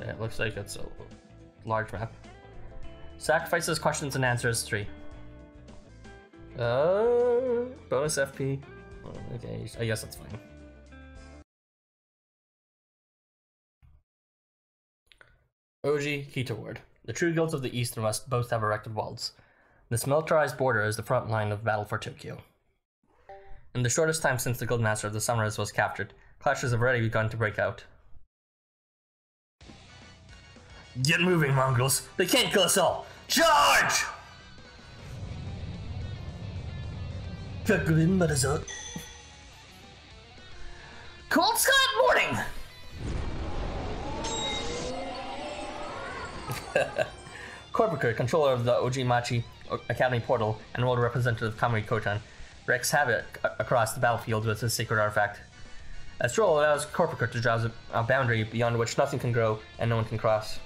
It looks like it's a large map. Sacrifices, questions, and answers three. Uh, bonus FP. Okay, I guess that's fine. OG Kita Ward. The true guilds of the East and West both have erected walls. This militarized border is the front line of battle for Tokyo. In the shortest time since the Guildmaster of the Sunrise was captured, clashes have already begun to break out. Get moving, Mongols! They can't kill us all! Charge! Cold Scott morning! Korpokkur, controller of the Ojimachi Academy portal and world representative Kamui Kotan, wreaks havoc across the battlefield with his sacred artifact. A Troll allows Korpokkur to draw a boundary beyond which nothing can grow and no one can cross.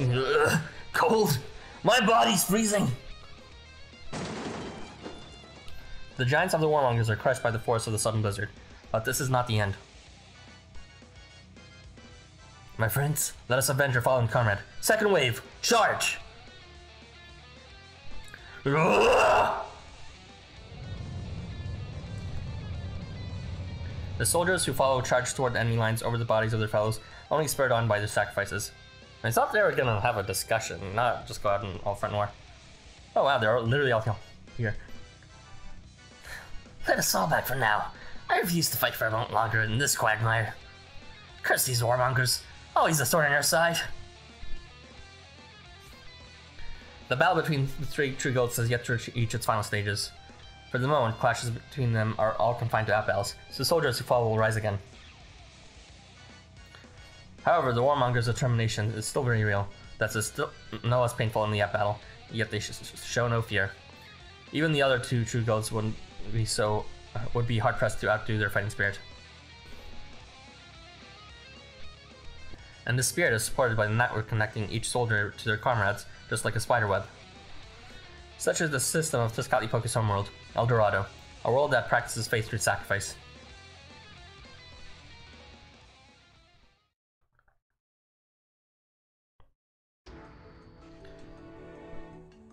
Ugh, cold! My body's freezing! The giants of the Warmongers are crushed by the force of the sudden blizzard, but this is not the end. My friends, let us avenge our fallen comrade. Second wave, charge! The soldiers who follow charge toward the enemy lines over the bodies of their fellows, only spurred on by their sacrifices. I thought they were gonna have a discussion, not just go out and all front war. Oh wow, they're literally all here. Let us all back for now. I refuse to fight for a moment longer in this quagmire. Curse these warmongers. Always a sword on our side. The battle between the three true goats has yet to reach its final stages. For the moment, clashes between them are all confined to app so soldiers who fall will rise again. However, the Warmonger's determination is still very real. That's still no less painful in the app battle, yet they sh show no fear. Even the other two true goats wouldn't be so would be hard pressed to outdo their fighting spirit. and the spirit is supported by the network connecting each soldier to their comrades, just like a spider web. Such is the system of Tezcatlipoca's homeworld, El Dorado, a world that practices faith through sacrifice.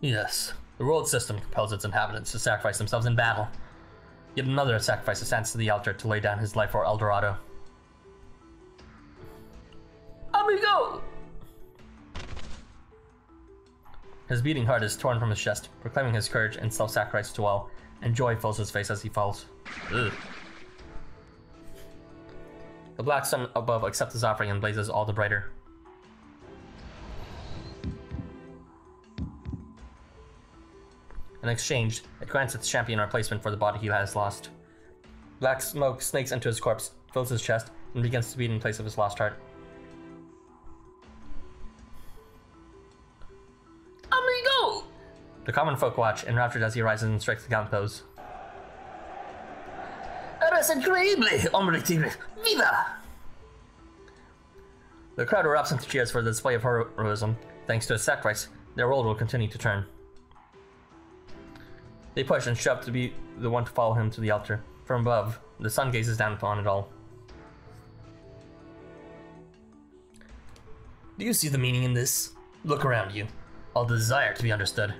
Yes, the world system compels its inhabitants to sacrifice themselves in battle. Yet another sacrifice ascends to the altar to lay down his life for El Dorado. Amigo! His beating heart is torn from his chest, proclaiming his courage and self-sacrifice to all, and joy fills his face as he falls. Ugh. The black sun above accepts his offering and blazes all the brighter. In exchange, it grants its champion a replacement for the body he has lost. Black smoke snakes into his corpse, fills his chest, and begins to beat in place of his lost heart. Amigo! The common folk watch, enraptured as he rises and strikes the gun pose. Eres increíble, hombre tigre! Viva! The crowd erupts into cheers for the display of heroism. Thanks to his sacrifice, their world will continue to turn. They push and shove to be the one to follow him to the altar. From above, the sun gazes down upon it all. Do you see the meaning in this? Look around you. All desire to be understood.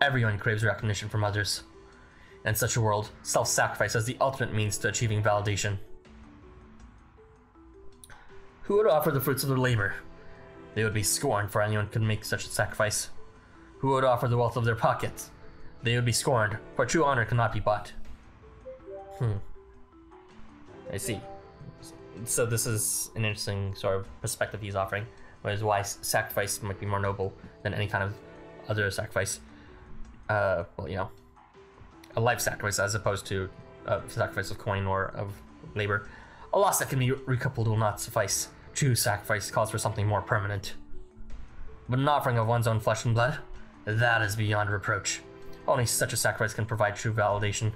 Everyone craves recognition from others. In such a world, self-sacrifice is the ultimate means to achieving validation. Who would offer the fruits of their labor? They would be scorned for anyone could make such a sacrifice. Who would offer the wealth of their pockets? They would be scorned, for true honor cannot be bought. Hmm. I see. So this is an interesting sort of perspective he's offering, is why sacrifice might be more noble than any kind of other sacrifice uh, well, you know, a life sacrifice as opposed to a sacrifice of coin or of labor. A loss that can be recoupled will not suffice. True sacrifice calls for something more permanent. But an offering of one's own flesh and blood? That is beyond reproach. Only such a sacrifice can provide true validation.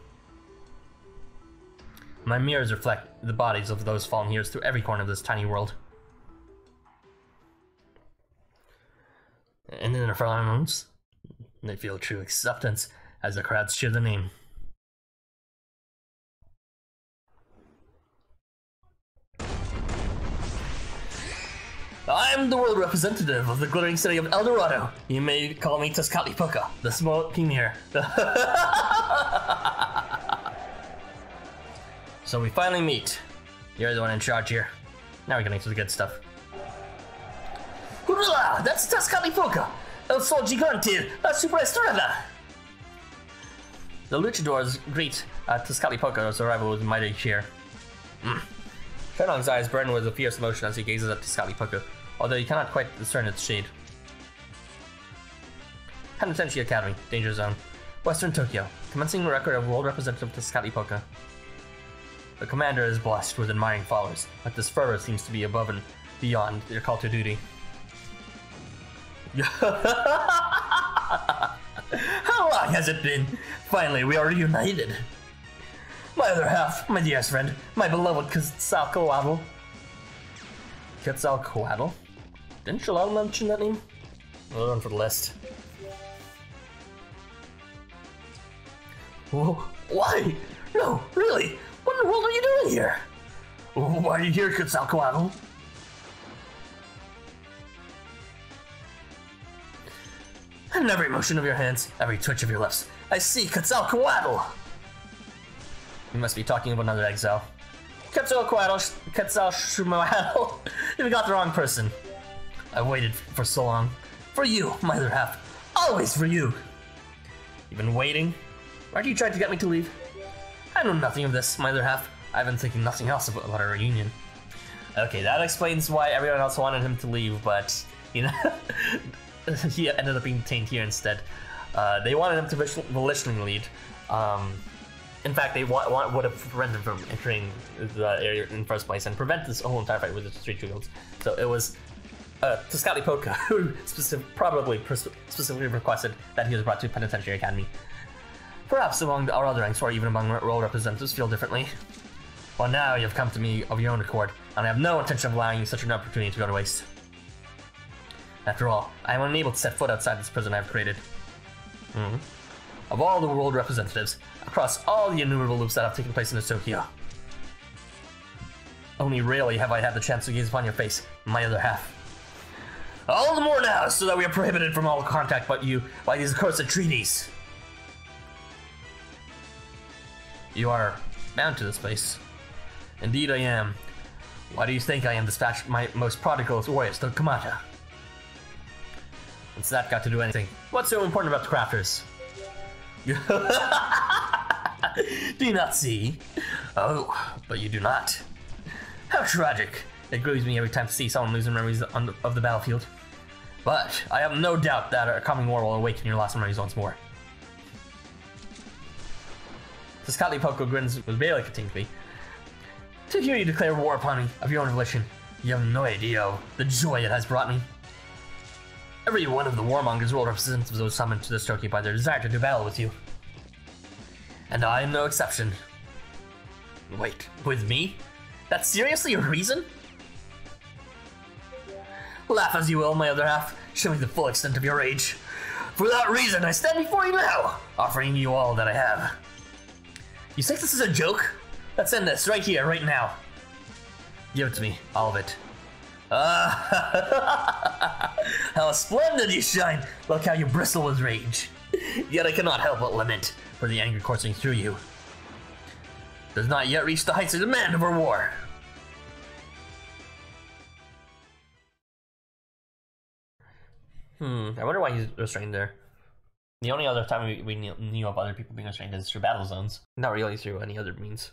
My mirrors reflect the bodies of those fallen heroes through every corner of this tiny world. And in their the front they feel true acceptance as the crowds cheer the name. I'm the world representative of the glittering city of El Dorado. You may call me Tezcatlipoca, the smoking mirror. so we finally meet. You're the one in charge here. Now we're getting to the good stuff. Hoorah! That's Tezcatlipoca! El Sol Gigante, la! The luchadors greet uh, Tezcatlipoca's arrival with a mighty cheer. Mm. Eyes burn with a fierce emotion as he gazes at Tezcatlipoca, although you cannot quite discern its shade. Penitentiary Academy, Danger Zone, Western Tokyo, commencing record of World Representative Tezcatlipoca. The commander is blessed with admiring followers, but this fervor seems to be above and beyond their call to duty. How long has it been? Finally, we are reunited. My other half, my dearest friend, my beloved Quetzalcoatl. Quetzalcoatl? Didn't Shalal mention that name? Hold on for the list. Whoa, why? No, really? What in the world are you doing here? Why are you here, Quetzalcoatl? And every motion of your hands, every twitch of your lips, I see Quetzalcoatl! You must be talking about another exile. Quetzalcoatl, Quetzalcoatl, you got the wrong person. I waited for so long. For you, my other half. Always for you. You've been waiting? Aren't you trying to get me to leave? I know nothing of this, my other half. I've been thinking nothing else about, about our reunion. Okay, that explains why everyone else wanted him to leave, but, you know, he ended up being detained here instead. Uh, they wanted him to volitionally lead. Um, in fact, they want, want, would have prevented him from entering the area in the first place and prevent this whole entire fight with the street shields. So it was uh, Tezcatlipoca who specific, probably specifically requested that he was brought to Penitentiary Academy. Perhaps among our other ranks, or even among role representatives, feel differently. Well, now you've come to me of your own accord, and I have no intention of allowing you such an opportunity to go to waste. After all, I am unable to set foot outside this prison I have created. Mm -hmm. Of all the world representatives, across all the innumerable loops that have taken place in the Tokyo, only rarely have I had the chance to gaze upon your face, my other half. All the more now, so that we are prohibited from all contact but you by these accursed treaties. You are bound to this place. Indeed I am. Why do you think I am dispatched my most prodigal warriors to Kamata? What's that got to do anything? What's so important about the crafters? do you not see? Oh, but you do not. How tragic. It grieves me every time to see someone losing memories the, of the battlefield. But I have no doubt that a coming war will awaken your lost memories once more. Tezcatlipoca grins with barely me. To hear you declare war upon me of your own volition, you have no idea the joy it has brought me. Every one of the warmongers will represent those summoned to this turkey by their desire to do battle with you. And I am no exception. Wait, with me? That's seriously a reason? Laugh as you will, my other half. Show me the full extent of your rage. For that reason, I stand before you now, offering you all that I have. You think this is a joke? Let's end this right here, right now. Give it to me, all of it. Ah, how splendid you shine! Look how you bristle with rage. Yet I cannot help but lament for the anger coursing through you. Does not yet reach the heights of demand of our war. Hmm, I wonder why he's restrained there. The only other time we, we knew, knew of other people being restrained is through battle zones. Not really through any other means.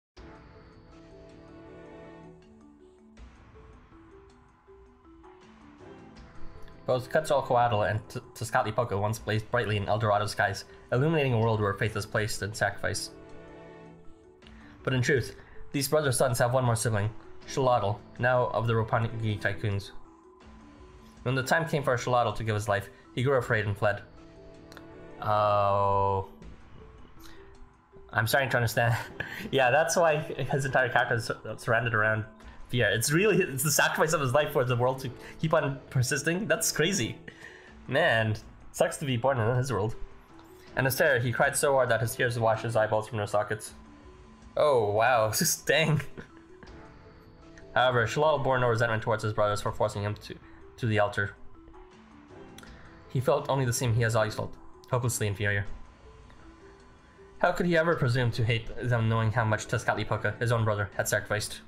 Both Quetzalcoatl and Tezcatlipoca once blazed brightly in El Dorado skies, illuminating a world where faith is placed in sacrifice. But in truth, these brother sons have one more sibling, Xolotl, now of the Roppongi tycoons. When the time came for Xolotl to give his life, he grew afraid and fled. Oh. I'm starting to understand. yeah, that's why his entire character is surrounded around fear. It's really it's the sacrifice of his life for the world to keep on persisting. That's crazy. Man, sucks to be born in his world. And Astaire, he cried so hard that his tears washed his eyeballs from their sockets. Oh, wow, just dang. However, Xolotl bore no resentment towards his brothers for forcing him to, to the altar. He felt only the same he has always felt, hopelessly inferior. How could he ever presume to hate them knowing how much Tezcatlipoca, his own brother, had sacrificed?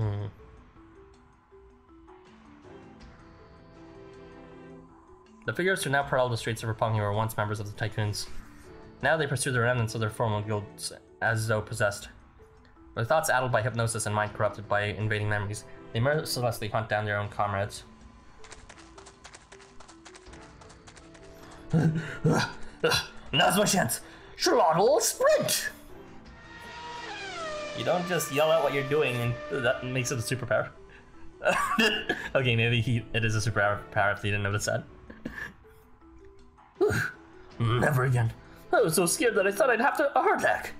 Hmm. The figures who now prowl the streets of Roppongi were once members of the Tycoons. Now they pursue the remnants of their former guilds as though possessed. Their thoughts addled by hypnosis and mind corrupted by invading memories, they mercilessly hunt down their own comrades. Now's my chance! Xolotl, sprint! You don't just yell out what you're doing and that makes it a superpower. okay, maybe he it is a superpower if you didn't notice that. Said. Never again. I was so scared that I thought I'd have to a heart attack.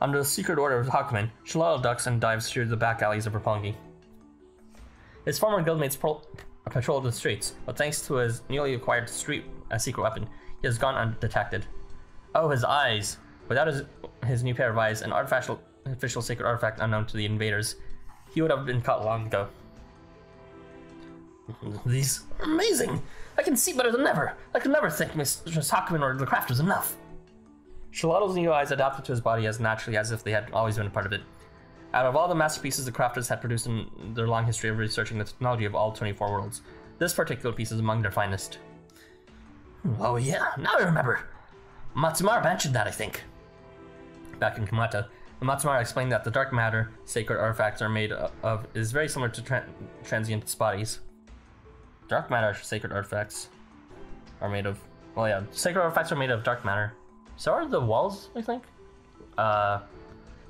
Under the secret order of Hakumen, Xolotl ducks and dives through the back alleys of Roppongi. His former guildmates patrol the streets, but thanks to his newly acquired street a secret weapon, he has gone undetected. Oh, his eyes! Without his, his new pair of eyes, an artificial, official sacred artifact unknown to the invaders, he would have been caught long ago. These are amazing! I can see better than ever! I could never thank Mistress Hakumen or the crafters enough! Xolotl's new eyes adapted to his body as naturally as if they had always been a part of it. Out of all the masterpieces the crafters had produced in their long history of researching the technology of all 24 worlds, this particular piece is among their finest. Oh yeah, now I remember. Matsumara mentioned that, I think. Back in Kamata, Matsumara explained that the dark matter sacred artifacts are made of is very similar to tra transient bodies. Dark matter sacred artifacts are made of. Well, yeah, sacred artifacts are made of dark matter. So are the walls, I think. Uh,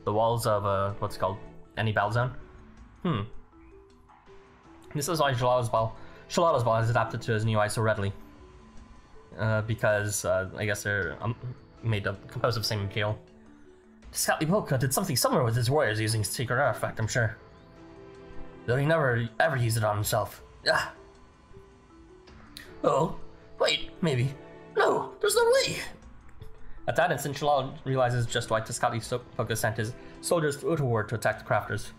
the walls of uh, what's called any battle zone. Hmm. This is why Xolotl's ball, Xolotl's ball is adapted to his new eye so readily. Uh, because uh, I guess they're um, made of composed of the same material. Tezcatlipoca did something similar with his warriors using secret artifact, I'm sure. Though he never ever used it on himself. Ah. Oh, wait, maybe. No, there's no way. At that instant, Xolotl realizes just why Tezcatlipoca sent his soldiers to war to attack the crafters,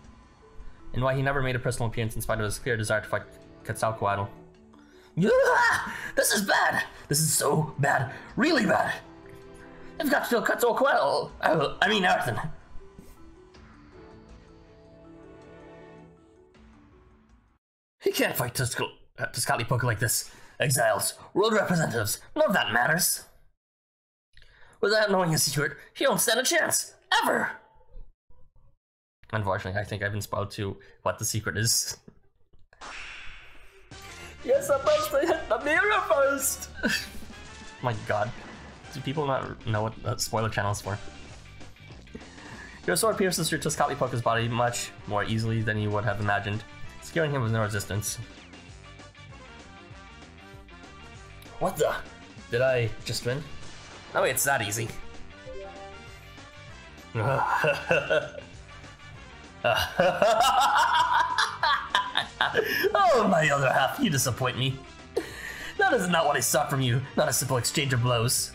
and why he never made a personal appearance in spite of his clear desire to fight Quetzalcoatl. Yeah, this is bad. This is so bad, really bad. I've got to kill Quetzalcoatl. I, I mean, Arthur. He can't fight Tezcatlipoca uh, like this. Exiles, world representatives, none of that matters. Without knowing his secret, he won't stand a chance. Ever! Unfortunately, I think I've been spoiled to what the secret is. You're supposed to hit the mirror first! My god. Do people not know what the spoiler channel is for? Your sword pierces through Tezcatlipoca's body much more easily than you would have imagined, scaring him with no resistance. What the? Did I just win? Oh, it's that easy. oh, my other half, you disappoint me. That is not what I sought from you, not a simple exchange of blows.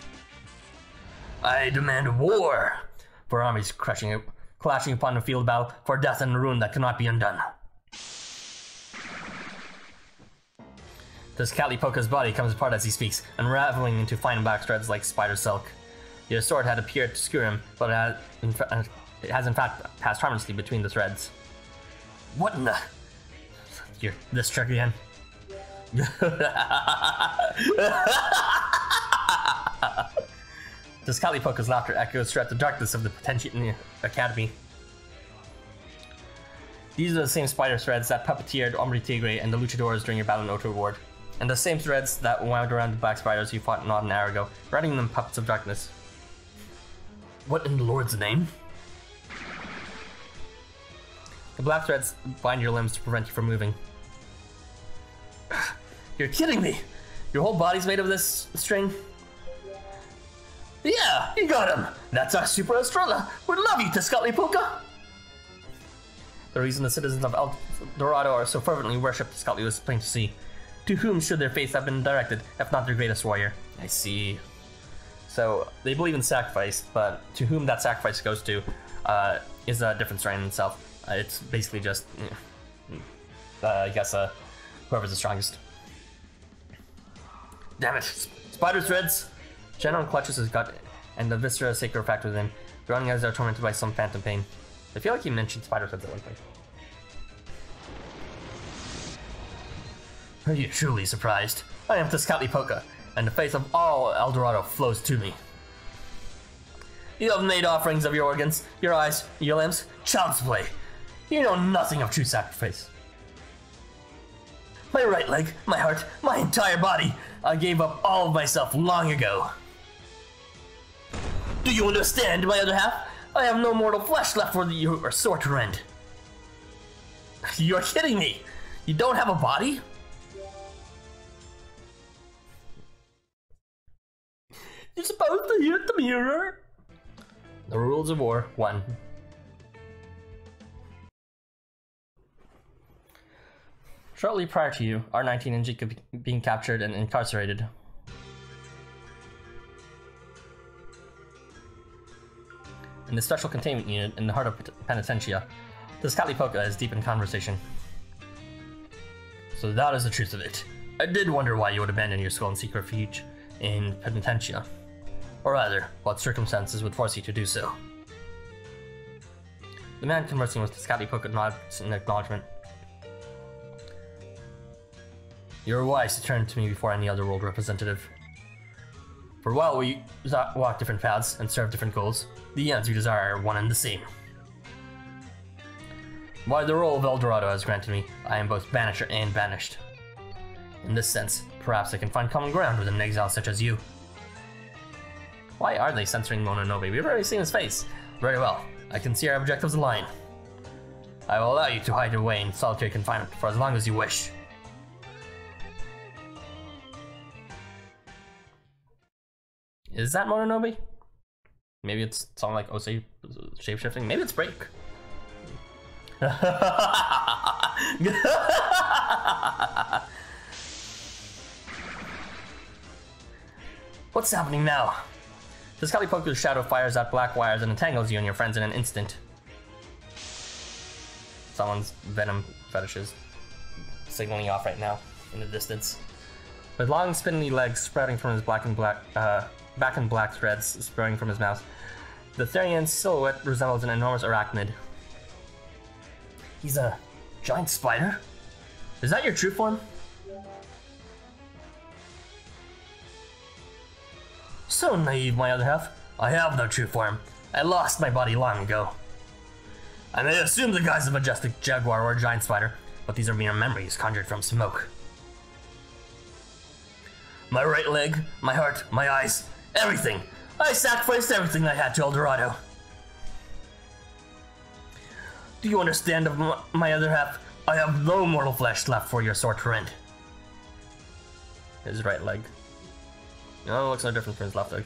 I demand war, for armies crashing, clashing upon the field battle, for death and ruin that cannot be undone. Tezcatlipoca's body comes apart as he speaks, unraveling into fine black threads like spider silk. Your sword had appeared to skewer him, but it has, in, fa- uh, it has in fact passed harmlessly between the threads. What in the? Here, this trick again. Tezcatlipoca's laughter echoes throughout the darkness of the Penitentia Academy. These are the same spider threads that puppeteered Hombre Tigre and the luchadores during your battle in Ota Ward, and the same threads that wound around the black spiders you fought not an hour ago, running them puppets of darkness. What in the Lord's name? The black threads bind your limbs to prevent you from moving. You're kidding me! Your whole body's made of this string? Yeah, you got him! That's our Super Estrella! We'd love you, Tezcatlipoca! The reason the citizens of El Dorado are so fervently worship Tezcatli was plain to see. To whom should their faith have been directed, if not their greatest warrior? I see. So, they believe in sacrifice, but to whom that sacrifice goes to uh, is a different story in itself. Uh, it's basically just, uh, I guess, uh, whoever's the strongest. Damn it! Spider threads! Shennong clutches his gut, and the viscera sacred fact within, groaning as they're tormented by some phantom pain. I feel like he mentioned spider threads at one point. Are you truly surprised? I am Tezcatlipoca, and the faith of all El Dorado flows to me. You have made offerings of your organs, your eyes, your limbs, child's play. You know nothing of true sacrifice. My right leg, my heart, my entire body, I gave up all of myself long ago. Do you understand, my other half? I have no mortal flesh left for your sword to rend. You're kidding me! You don't have a body? You're supposed to hit the mirror. The rules of war, one. Shortly prior to you, R19 and Jacob being captured and incarcerated. In the special containment unit in the heart of Penitentia, Tezcatlipoca is deep in conversation. So that is the truth of it. I did wonder why you would abandon your school and seek refuge in Penitentia. Or rather, what circumstances would force you to do so. The man conversing with the Tezcatlipoca nods in acknowledgement. You are wise to turn to me before any other world representative. For a while we walked different paths and served different goals, the ends we desire are one and the same. Why the role of El Dorado has granted me, I am both banisher and banished. In this sense, perhaps I can find common ground with an exile such as you. Why are they censoring Mononobe? We've already seen his face. Very well, I can see our objectives align. I will allow you to hide away in solitary confinement for as long as you wish. Is that Mononobe? Maybe it's something like OC shapeshifting. Maybe it's break. What's happening now? The Tezcatlipoca's shadow fires out black wires and entangles you and your friends in an instant. Someone's venom fetishes signaling off right now in the distance. With long spindly legs sprouting from his black and black uh, back and black threads spraying from his mouth. The Therian's silhouette resembles an enormous arachnid. He's a giant spider? Is that your true form? So naive, my other half. I have no true form. I lost my body long ago. I may assume the guise of majestic jaguar or a giant spider, but these are mere memories conjured from smoke. My right leg, my heart, my eyes, Everything. I sacrificed everything I had to El Dorado. Do you understand of my other half? I have no mortal flesh left for your sword to rend. His right leg. No, it looks no different from his left leg.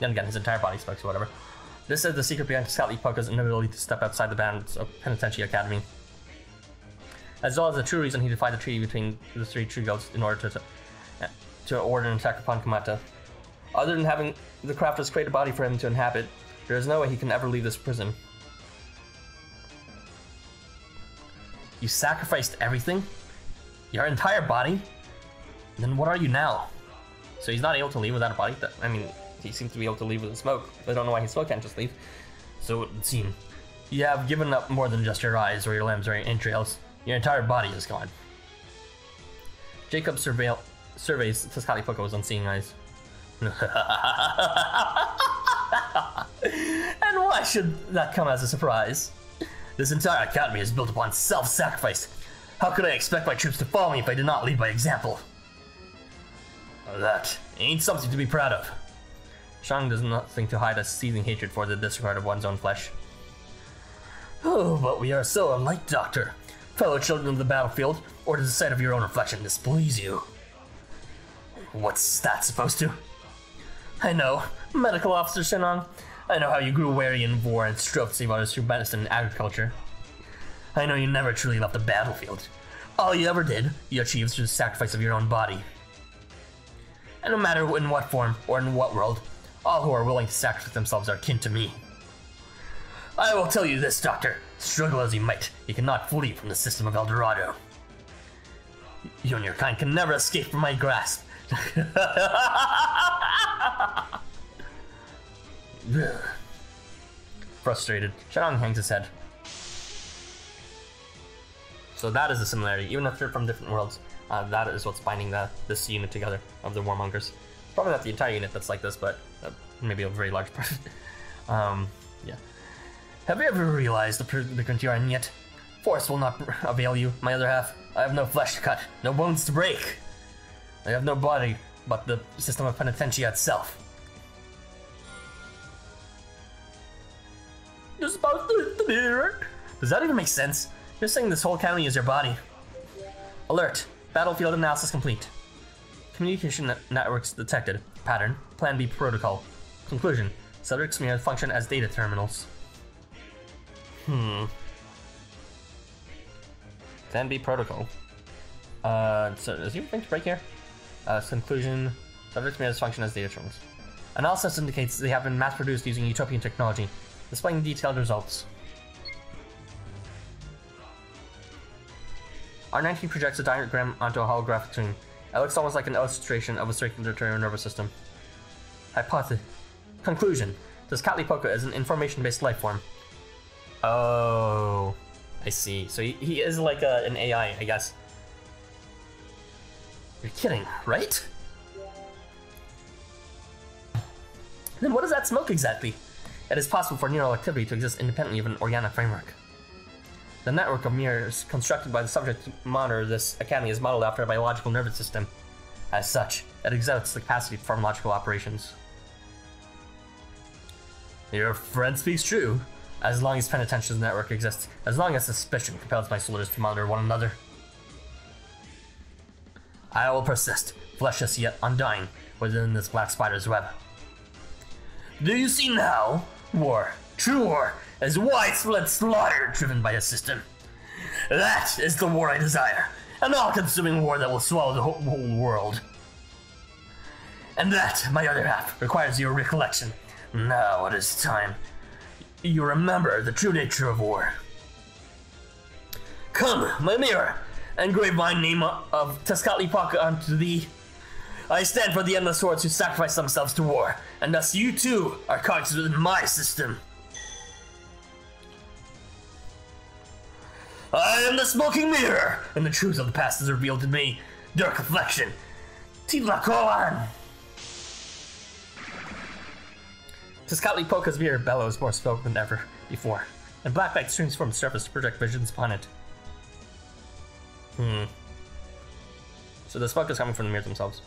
Then again, his entire body speaks, whatever. This is the secret behind Tezcatlipoca's inability to step outside the bounds of Penitentiary Academy. As well as the true reason he defied the treaty between the three true goats in order to, to order an attack upon Kamata. Other than having the crafters create a body for him to inhabit, there is no way he can ever leave this prison. You sacrificed everything? Your entire body? Then what are you now? So he's not able to leave without a body? I mean, he seems to be able to leave with smoke. I don't know why his smoke can't just leave. So it would seem. You have given up more than just your eyes or your limbs or your entrails. Your entire body is gone. Jacob surveil surveys Tezcatlipoca with unseeing eyes. and why should that come as a surprise? This entire academy is built upon self-sacrifice. How could I expect my troops to follow me if I did not lead by example? That ain't something to be proud of. Shang does nothing to hide a seething hatred for the disregard of one's own flesh. Oh, but we are so unlike, Doctor. Fellow children of the battlefield, or does the sight of your own reflection displease you? What's that supposed to? I know, Medical Officer Shennong. I know how you grew weary in war and strove to save others through medicine and agriculture. I know you never truly left the battlefield. All you ever did, you achieved through the sacrifice of your own body. And no matter in what form or in what world, all who are willing to sacrifice themselves are kin to me. I will tell you this, Doctor. Struggle as you might, you cannot flee from the system of El Dorado. You and your kind can never escape from my grasp. Frustrated, Shennong hangs his head. So that is a similarity, even if they're from different worlds. Uh, that is what's binding the, this unit together of the Warmongers. Probably not the entire unit that's like this, but uh, maybe a very large part. um, yeah. Have you ever realized the predicament you are in yet? Force will not avail you, my other half. I have no flesh to cut, no bones to break. I have no body but the system of penitentia itself. You're supposed to the mirror. Does that even make sense? You're saying this whole county is your body. Alert. Battlefield analysis complete. Communication net networks detected. Pattern. Plan B protocol. Conclusion. Cedric smear function as data terminals. Hmm. Plan B protocol. Uh, so does he think to break here? Uh, conclusion. Cedric smears function as data terminals. Analysis indicates they have been mass-produced using utopian technology, displaying detailed results. R19 projects a diagram onto a holographic screen. It looks almost like an illustration of a circulatory nervous system. Hypothesis. Conclusion. Tezcatlipoca is an information-based life form. Oh, I see. So he, he is like a, an AI, I guess. You're kidding, right? Then what is that smoke exactly? It is possible for neural activity to exist independently of an organic framework. The network of mirrors constructed by the subject to monitor this academy is modeled after a biological nervous system. As such, it exhibits the capacity perform logical operations. Your friend speaks true. As long as penitential network exists, as long as suspicion compels my soldiers to monitor one another. I will persist, fleshless yet undying, within this black spider's web. Do you see now? War, true war, is widespread slaughter driven by a system. That is the war I desire, an all-consuming war that will swallow the whole, whole world. And that, my other half, requires your recollection. Now it is time. You remember the true nature of war. Come, my mirror, engrave my name of Tezcatlipoca onto thee. I stand for the endless swords who sacrifice themselves to war, and thus you too are cogs within my system. I am the smoking mirror, and the truth of the past is revealed to me. Dark reflection. Titlacoan! Tezcatlipoca's mirror bellows more smoke than ever before, and black light streams from the surface to project visions upon it. Hmm. So the smoke is coming from the mirrors themselves.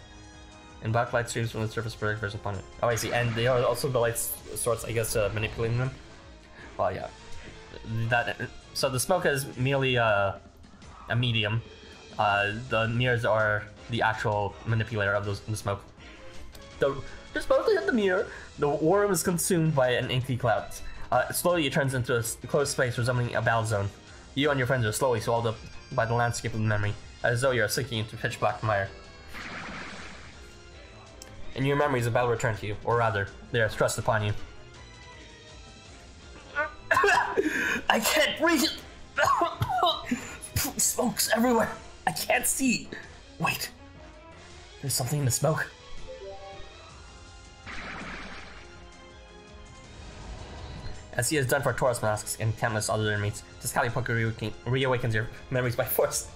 And black light streams from the surface visions upon it. Oh, I see. And they are also the light source, I guess, uh, manipulating them. Well, yeah. That so the smoke is merely uh, a medium. Uh, the mirrors are the actual manipulator of those the smoke. The, supposed to hit the mirror. The worm is consumed by an inky cloud. Uh, slowly, it turns into a closed space resembling a battle zone. You and your friends are slowly swallowed up by the landscape of memory, as though you are sinking into pitch black mire. And your memories of battle return to you, or rather, they are thrust upon you. I can't breathe! Smoke's everywhere! I can't see! Wait, there's something in the smoke. As he has done for Taurus masks and countless other inmates, Tezcatlipoca reawaken reawakens your memories by force.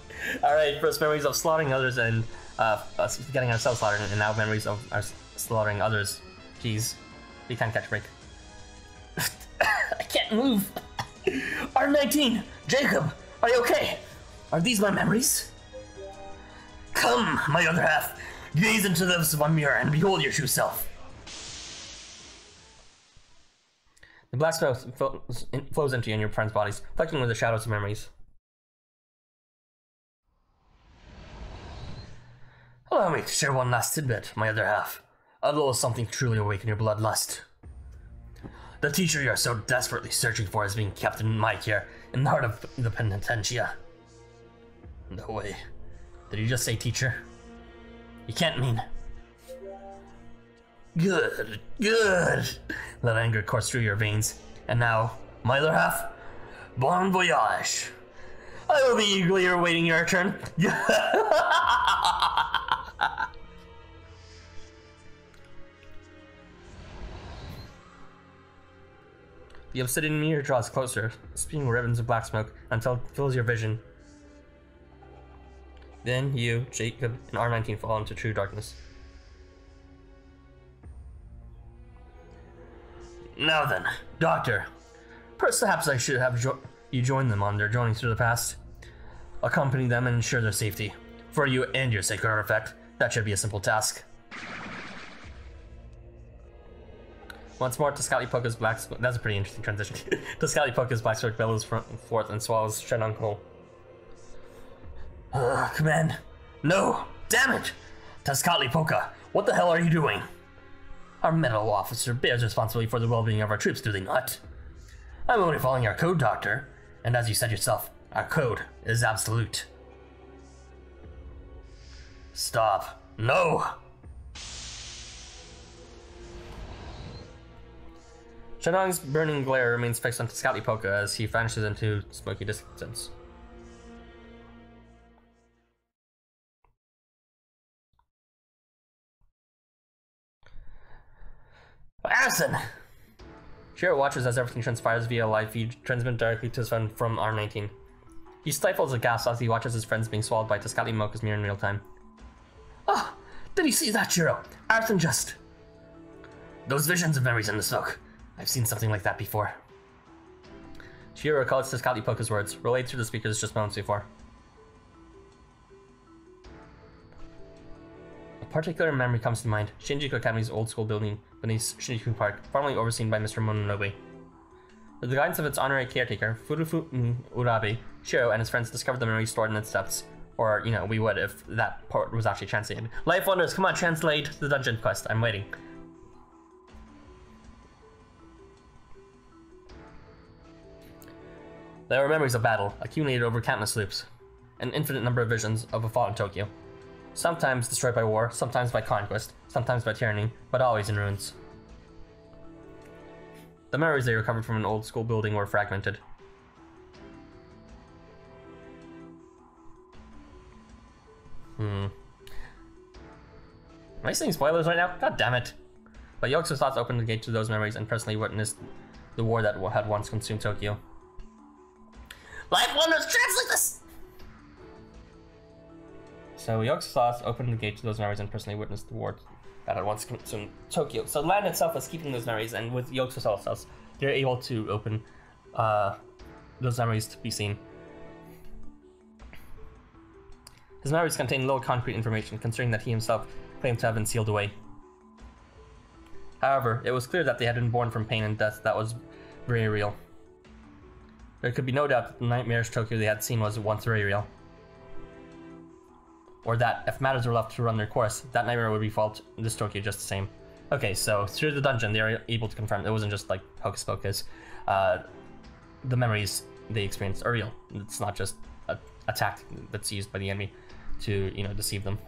Alright, first memories of slaughtering others and uh, us getting ourselves slaughtered, and now memories of our slaughtering others. Jeez, we can't catch a break. I can't move. R19, Jacob, are you okay? Are these my memories? Come, my other half, gaze into the one mirror and behold your true self. The black smoke flows, flows into you and your friends' bodies, reflecting with the shadows of memories. Allow me to share one last tidbit, my other half. A little something truly awaken your bloodlust. The teacher you are so desperately searching for is being kept in my care, in the heart of the penitentia. No way. Did you just say teacher? You can't mean. Good, good. Let anger course through your veins. And now, my other half, bon voyage. I will be eagerly awaiting your return. The obsidian mirror draws closer, spewing ribbons of black smoke until it fills your vision. Then you, Jacob, and R19 fall into true darkness. Now then, Doctor, perhaps I should have jo you join them on their journey through the past. Accompany them and ensure their safety. For you and your sacred artifact, that should be a simple task. Once more, Tezcatlipoca's black. That's a pretty interesting transition. Tezcatlipoca's black sword bellows front and forth and swallows Shennong whole. Uh, command. No! Damn it! Tezcatlipoca, what the hell are you doing? Our medical officer bears responsibility for the well-being of our troops, do they not? I'm only following our code, Doctor. And as you said yourself, our code is absolute. Stop. No! Shennong's burning glare remains fixed on Tezcatlipoca as he vanishes into smoky distance. Arison! Shiro watches as everything transpires via live feed transmitted directly to his phone from R19. He stifles a gasp as he watches his friends being swallowed by Tezcatlipoca's mirror in real time. Ah! Oh, did you see that, Shiro? Arison just... Those visions of memories in the smoke. I've seen something like that before. Shiro recalls Tezcatlipoca's words, relayed through the speakers just moments before. Particular memory comes to mind, Shinjuku Academy's old school building beneath Shinjuku Park, formerly overseen by Mr. Mononobe. With the guidance of its honorary caretaker, Furufu Urabe, Shiro and his friends discovered the memory stored in its depths. Or, you know, we would if that part was actually translated. Life Wonders, come on, translate the dungeon quest. I'm waiting. There are memories of battle, accumulated over countless loops. An infinite number of visions of a fallen Tokyo. Sometimes destroyed by war, sometimes by conquest, sometimes by tyranny, but always in ruins. The memories they recovered from an old school building were fragmented. Hmm. Am I saying spoilers right now? God damn it. But Yolks' thoughts opened the gate to those memories and personally witnessed the war that had once consumed Tokyo. Life Wonders, translate this! So thoughts opened the gate to those memories and personally witnessed the war that had once consumed Tokyo. So the land itself was keeping those memories, and with thoughts, they're able to open uh, those memories to be seen. His memories contain little concrete information, considering that he himself claimed to have been sealed away. However, it was clear that they had been born from pain and death that was very real. There could be no doubt that the nightmarish Tokyo they had seen was once very real. Or that, if matters were left to run their course, that nightmare would befall this Tokyo just the same. Okay, so through the dungeon, they were able to confirm it wasn't just like hocus pocus. Uh, the memories they experienced are real. It's not just a, a tactic that's used by the enemy to, you know, deceive them.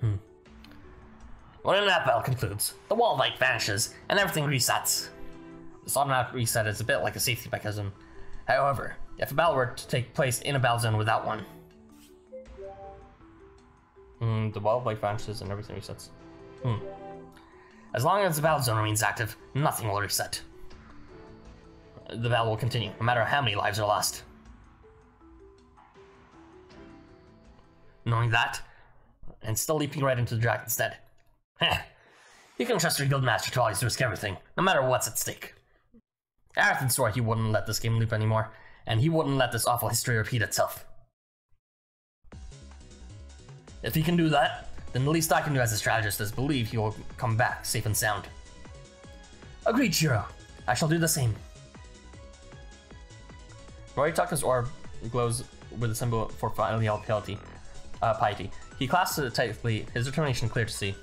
Hmm. When that bell concludes, the wall light vanishes and everything resets. This automatic reset is a bit like a safety mechanism. However, if a battle were to take place in a battle zone without one, mm, the light vanishes and everything resets. Hmm. As long as the battle zone remains active, nothing will reset. The battle will continue, no matter how many lives are lost. Knowing that, and still leaping right into the dragon's den. You can trust your guildmaster to always risk everything, no matter what's at stake. Arathun swore he wouldn't let this game loop anymore, and he wouldn't let this awful history repeat itself. If he can do that, then the least I can do as a strategist is believe he will come back safe and sound. Agreed, Shiro. I shall do the same. Moritaka's orb glows with a symbol for filial piety. Uh, piety. He clasps it tightly, his determination clear to see.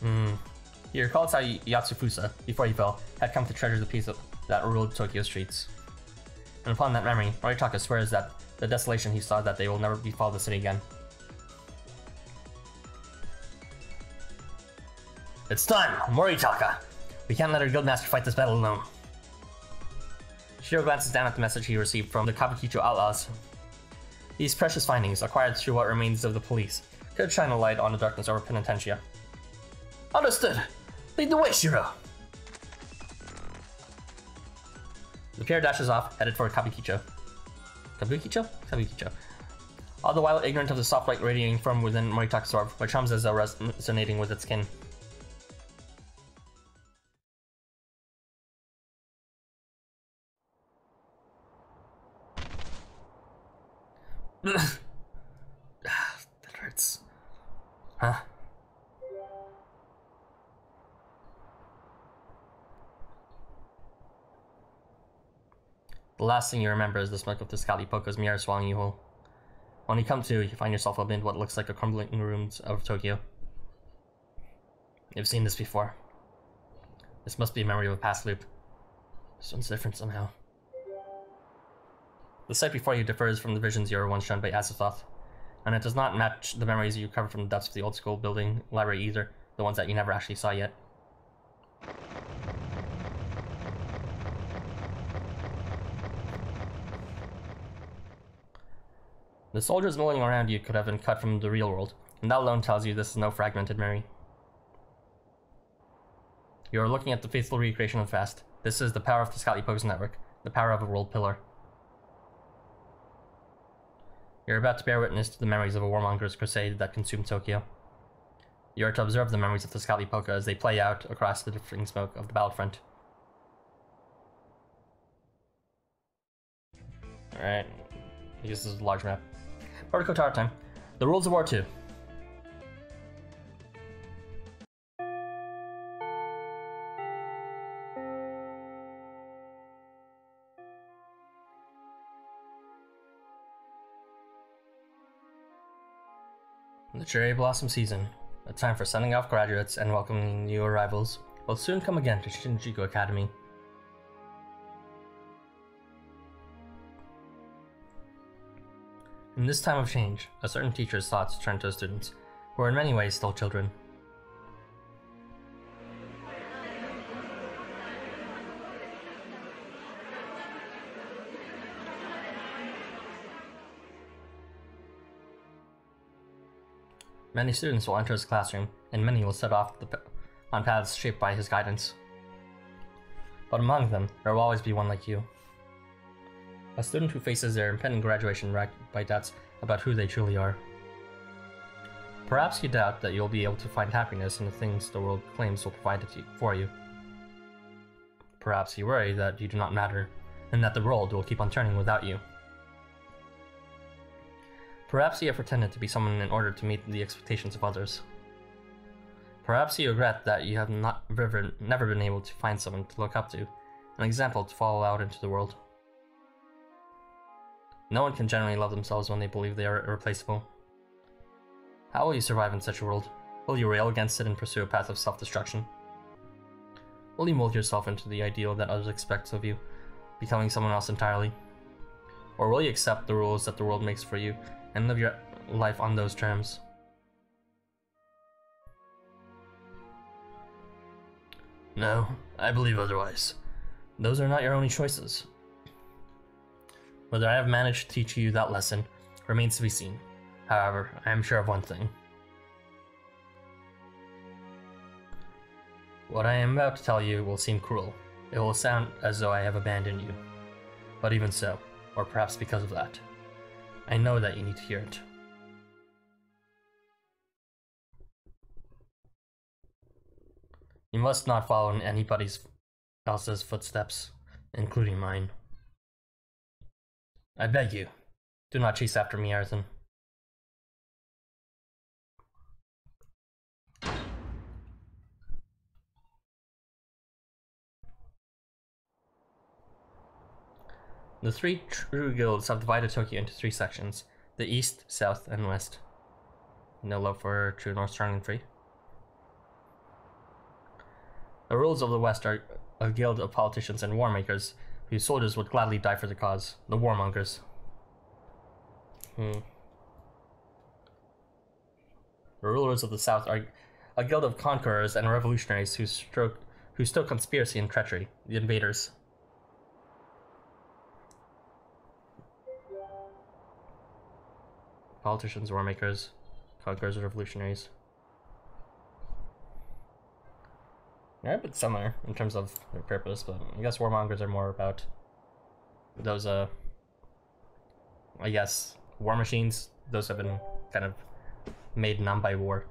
Hmm. He recalls how Yatsufusa, before he fell, had come to treasure the peace that ruled Tokyo streets. And upon that memory, Moritaka swears that the desolation he saw that day will never befall the city again. It's time, Moritaka! We can't let our guildmaster fight this battle alone. Shiro glances down at the message he received from the Kabukicho outlaws. These precious findings, acquired through what remains of the police, could shine a light on the darkness over Penitentia. Understood! Lead the way, Shiro! The pair dashes off, headed for Kabukicho. Kabukicho? Kabukicho. All the while ignorant of the soft light radiating from within Moritaka's orb, which hums as though resonating with its skin. Last thing you remember is the smoke of the Scally mirror swallowing you whole. When you come to, you find yourself amid what looks like a crumbling ruins of Tokyo. You've seen this before. This must be a memory of a past loop. This one's different somehow. The sight before you differs from the visions you were once shown by Azathoth, and it does not match the memories you recovered from the depths of the old school building library either, the ones that you never actually saw yet. The soldiers milling around you could have been cut from the real world, and that alone tells you this is no fragmented memory. You are looking at the faithful recreation of past. This is the power of the Scotty Post Network, the power of a world pillar. You're about to bear witness to the memories of a warmonger's crusade that consumed Tokyo. You are to observe the memories of the Scally Poka as they play out across the drifting smoke of the battlefront. Alright, I guess this is a large map. Particle Tower time. The rules of War 2. The cherry blossom season, a time for sending off graduates and welcoming new arrivals, will soon come again to Shinjuku Academy. In this time of change, a certain teacher's thoughts turn to students, who are in many ways still children. Many students will enter his classroom, and many will set off on paths shaped by his guidance. But among them, there will always be one like you. A student who faces their impending graduation racked by doubts about who they truly are. Perhaps you doubt that you'll be able to find happiness in the things the world claims will provide it for you. Perhaps you worry that you do not matter, and that the world will keep on turning without you. Perhaps you have pretended to be someone in order to meet the expectations of others. Perhaps you regret that you have not never, never been able to find someone to look up to, an example to follow out into the world. No one can generally love themselves when they believe they are irreplaceable. How will you survive in such a world? Will you rail against it and pursue a path of self-destruction? Will you mold yourself into the ideal that others expect of you, becoming someone else entirely? Or will you accept the rules that the world makes for you and live your life on those terms. No, I believe otherwise. Those are not your only choices. Whether I have managed to teach you that lesson remains to be seen. However, I am sure of one thing. What I am about to tell you will seem cruel. It will sound as though I have abandoned you. But even so, or perhaps because of that, I know that you need to hear it. You must not follow in anybody else's footsteps, including mine. I beg you, do not chase after me, Arthur. The three true guilds have divided Tokyo into three sections the east, south, and west. No love for true north, strong, and free. The rulers of the west are a guild of politicians and war makers whose soldiers would gladly die for the cause, the warmongers. Hmm. The rulers of the south are a guild of conquerors and revolutionaries who, stroke, who stoke conspiracy and treachery, the invaders. Politicians, war makers, conquerors, revolutionaries. They're a bit similar in terms of their purpose, but I guess warmongers are more about those, uh, I guess, war machines. Those have been kind of made numb by war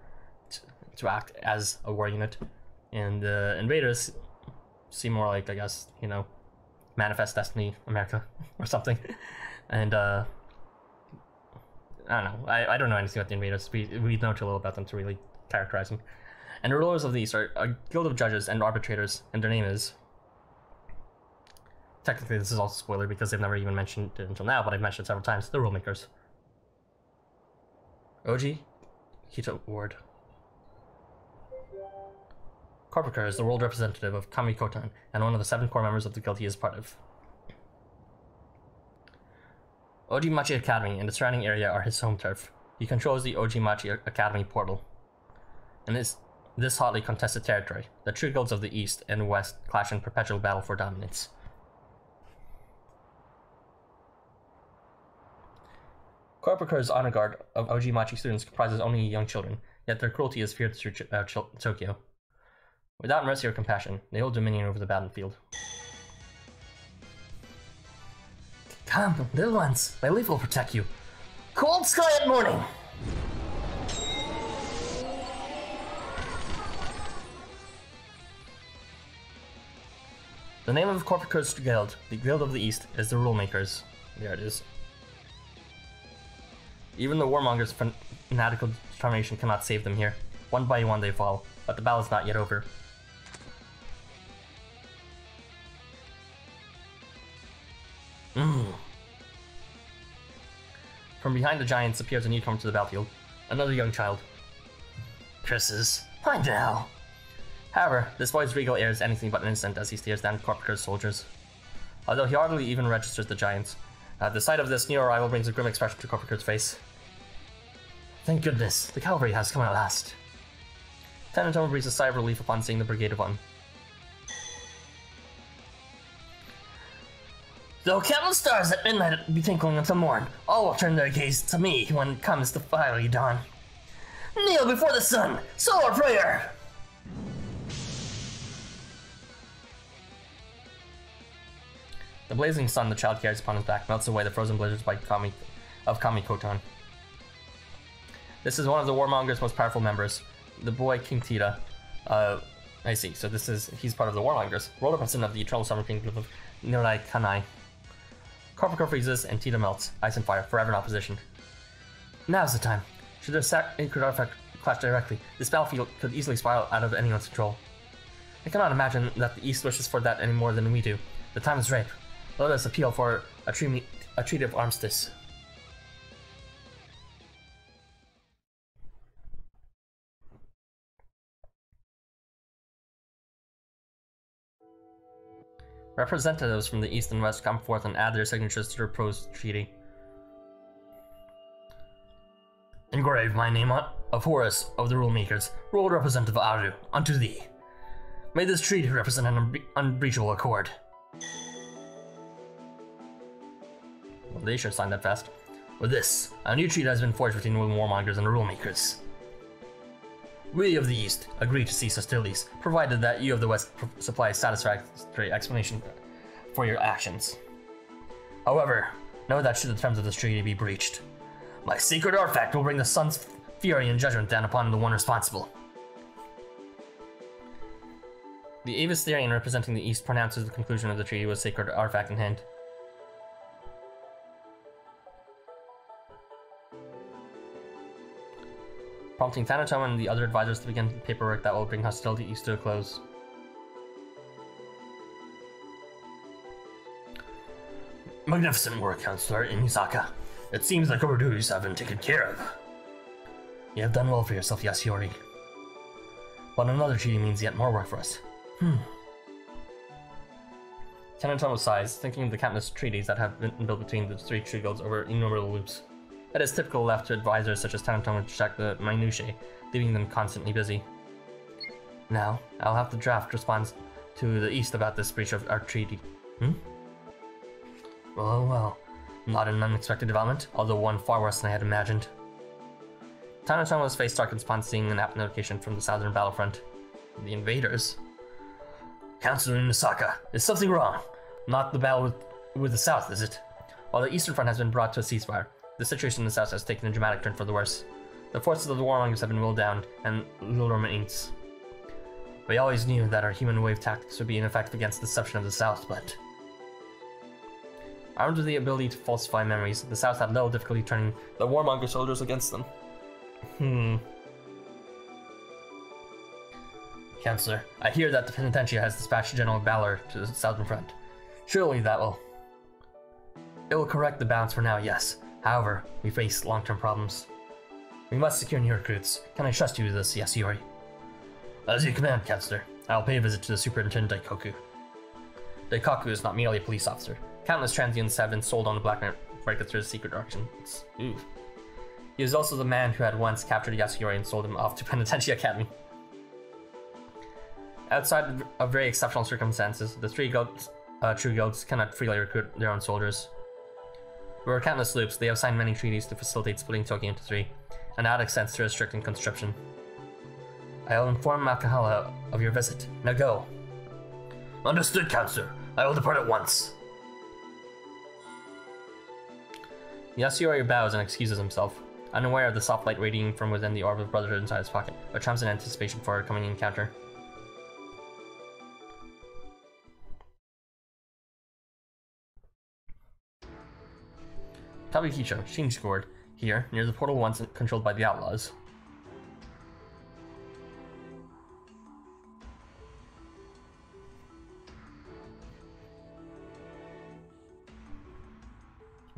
to, to act as a war unit. And uh, invaders seem more like, I guess, you know, Manifest Destiny America or something. And, uh, I don't know. I, I don't know anything about the invaders. We, we know too little about them to really characterize them. And the rulers of the East are a guild of judges and arbitrators, and their name is. Technically, this is also spoiler because they've never even mentioned it until now, but I've mentioned it several times. The rulemakers. Oji Kita Ward. Korpokkur is the world representative of Kami Kotan and one of the seven core members of the guild he is part of. Ojimachi Academy and the surrounding area are his home turf. He controls the Ojimachi Academy portal. In this, this hotly contested territory, the true guilds of the East and West clash in perpetual battle for dominance. Korpokkur's honor guard of Ojimachi students comprises only young children, yet their cruelty is feared through uh, Tokyo. Without mercy or compassion, they hold dominion over the battlefield. Come, little ones, my leaf will protect you. Cold sky at morning! The name of Korpokkur's Guild, the Guild of the East, is the Rule Makers. There it is. Even the Warmonger's fanatical determination cannot save them here. One by one they fall, but the battle is not yet over. Mm. From behind the giants appears a newcomer to the battlefield. Another young child. Curses. Find hell. However, this boy's regal air is anything but innocent as he stares down Korpokkur's soldiers. Although he hardly even registers the giants, uh, the sight of this new arrival brings a grim expression to Korpokkur's face. Thank goodness, the cavalry has come at last. Tenentomo breathes a sigh of relief upon seeing the brigade of one. Though countless stars at midnight be twinkling until morn, all will turn their gaze to me when comes the fiery dawn. Kneel before the sun, soul our prayer! The blazing sun the child carries upon his back melts away the frozen blizzards by Kami, of Kami Kotan. This is one of the Warmonger's most powerful members, the boy King Tita. Uh, I see, so this is, he's part of the Warmongers, world representative of the Eternal Summer Kingdom of Nirai Kanai. Korpokkur freezes and Tita melts, ice and fire, forever in opposition. Now's the time. Should the sacred artifact clash directly, this battlefield could easily spiral out of anyone's control. I cannot imagine that the East wishes for that any more than we do. The time is ripe. Oh, Let us appeal for a, treaty, a treaty of armistice. Representatives from the East and West come forth and add their signatures to the proposed treaty. Engrave my name of Horus of the Rule Makers, World Representative Aru, unto thee. May this treaty represent an unbre unbreachable accord. They should sign that fast. With this, a new treaty has been forged between the Warmongers and the Rule Makers. We of the East agree to cease hostilities, provided that you of the West supply a satisfactory explanation for your actions. However, know that should the terms of this treaty be breached, my secret artifact will bring the sun's fury and judgment down upon the one responsible. The Avis Therian representing the East pronounces the conclusion of the treaty with sacred artifact in hand. Prompting Thanatom and the other advisors to begin the paperwork that will bring hostility east to a close. Magnificent work, Counselor Imisaka. It seems like our duties have been taken care of. You have done well for yourself, Yasuyori. But another treaty means yet more work for us. Hmm. Tenentomo sighs, thinking of the countless treaties that have been built between the three tree guilds over innumerable loops. It is typical left to advisors such as Tenentomo to check the minutiae, leaving them constantly busy. Now, I'll have the draft response to the east about this breach of our treaty. Hmm? Well, well. Not an unexpected development, although one far worse than I had imagined. Tanatomo's face darkens upon seeing an app notification from the southern battlefront. The invaders? Councilor Imisaka, is something wrong? Not the battle with, with the south, is it? While the eastern front has been brought to a ceasefire, the situation in the south has taken a dramatic turn for the worse. The forces of the warmongers have been whittled down, and little remains. We always knew that our human wave tactics would be ineffective against the deception of the south, but Armed with the ability to falsify memories, the South had little difficulty turning the warmonger soldiers against them. Hmm. Counselor, I hear that the Penitentia has dispatched General Valor to the southern front. Surely that will... It will correct the balance for now, yes. However, we face long-term problems. We must secure new recruits. Can I trust you with this, Yasuyori? As you command, Counselor. I will pay a visit to the Superintendent Daikoku. Daikoku is not merely a police officer. Countless transients have been sold on the black market through secret auctions. Ooh. He was also the man who had once captured Yasuyori and sold him off to Penitentia Academy. Outside of very exceptional circumstances, the three guilds, uh, true guilds cannot freely recruit their own soldiers. There are countless loops, they have signed many treaties to facilitate splitting Tokyo into three, and that extends to restricting conscription. I'll inform Mahakala of your visit. Now go. Understood, Counselor. I will depart at once. Yasuyori bows and excuses himself, unaware of the soft light radiating from within the orb of Brotherhood inside his pocket, but trembles in anticipation for a coming encounter. Kabukicho, Shinjuku here, near the portal once controlled by the outlaws.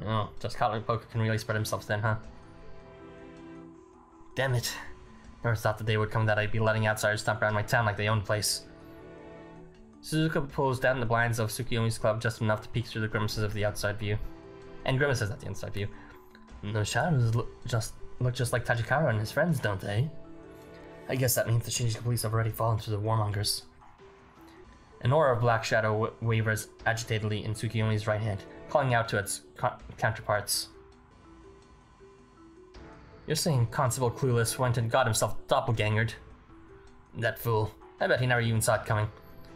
Oh, just Colin Poker can really spread himself then, huh? Damn it. Never thought the day would come that I'd be letting outsiders stomp around my town like they own the place. Suzuka pulls down the blinds of Tsukiyomi's club just enough to peek through the grimaces of the outside view. And grimaces at the inside view. The shadows look just look just like Tajikawa and his friends, don't they? I guess that means the Shinjuku police have already fallen to the warmongers. An aura of black shadow wavers agitatedly in Tsukiyomi's right hand, calling out to its counterparts. You're saying Constable Clueless went and got himself doppelgangered? That fool. I bet he never even saw it coming.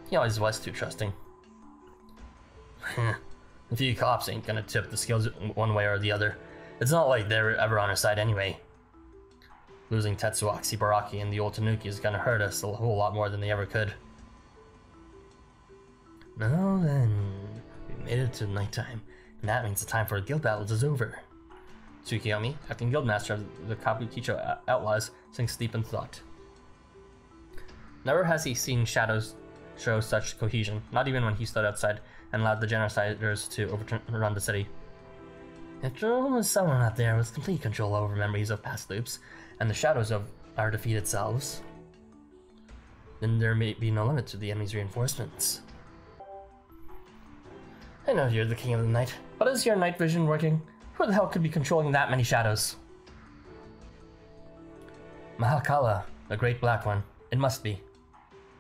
He always was too trusting. the few cops ain't gonna tip the scales one way or the other. It's not like they're ever on our side anyway. Losing Tetsuaki Baraki and the old Tanuki is gonna hurt us a whole lot more than they ever could. Now then, we made it to nighttime, and that means the time for guild battles is over. Tsukiyomi, acting guildmaster of the Kabukicho Outlaws, sinks deep in thought. Never has he seen shadows show such cohesion, not even when he stood outside and allowed the genociders to overrun the city. If there was someone out there with complete control over memories of past loops and the shadows of our defeated selves, then there may be no limit to the enemy's reinforcements. I know you're the king of the night, but is your night vision working? Who the hell could be controlling that many shadows? Mahakala, the great black one. It must be.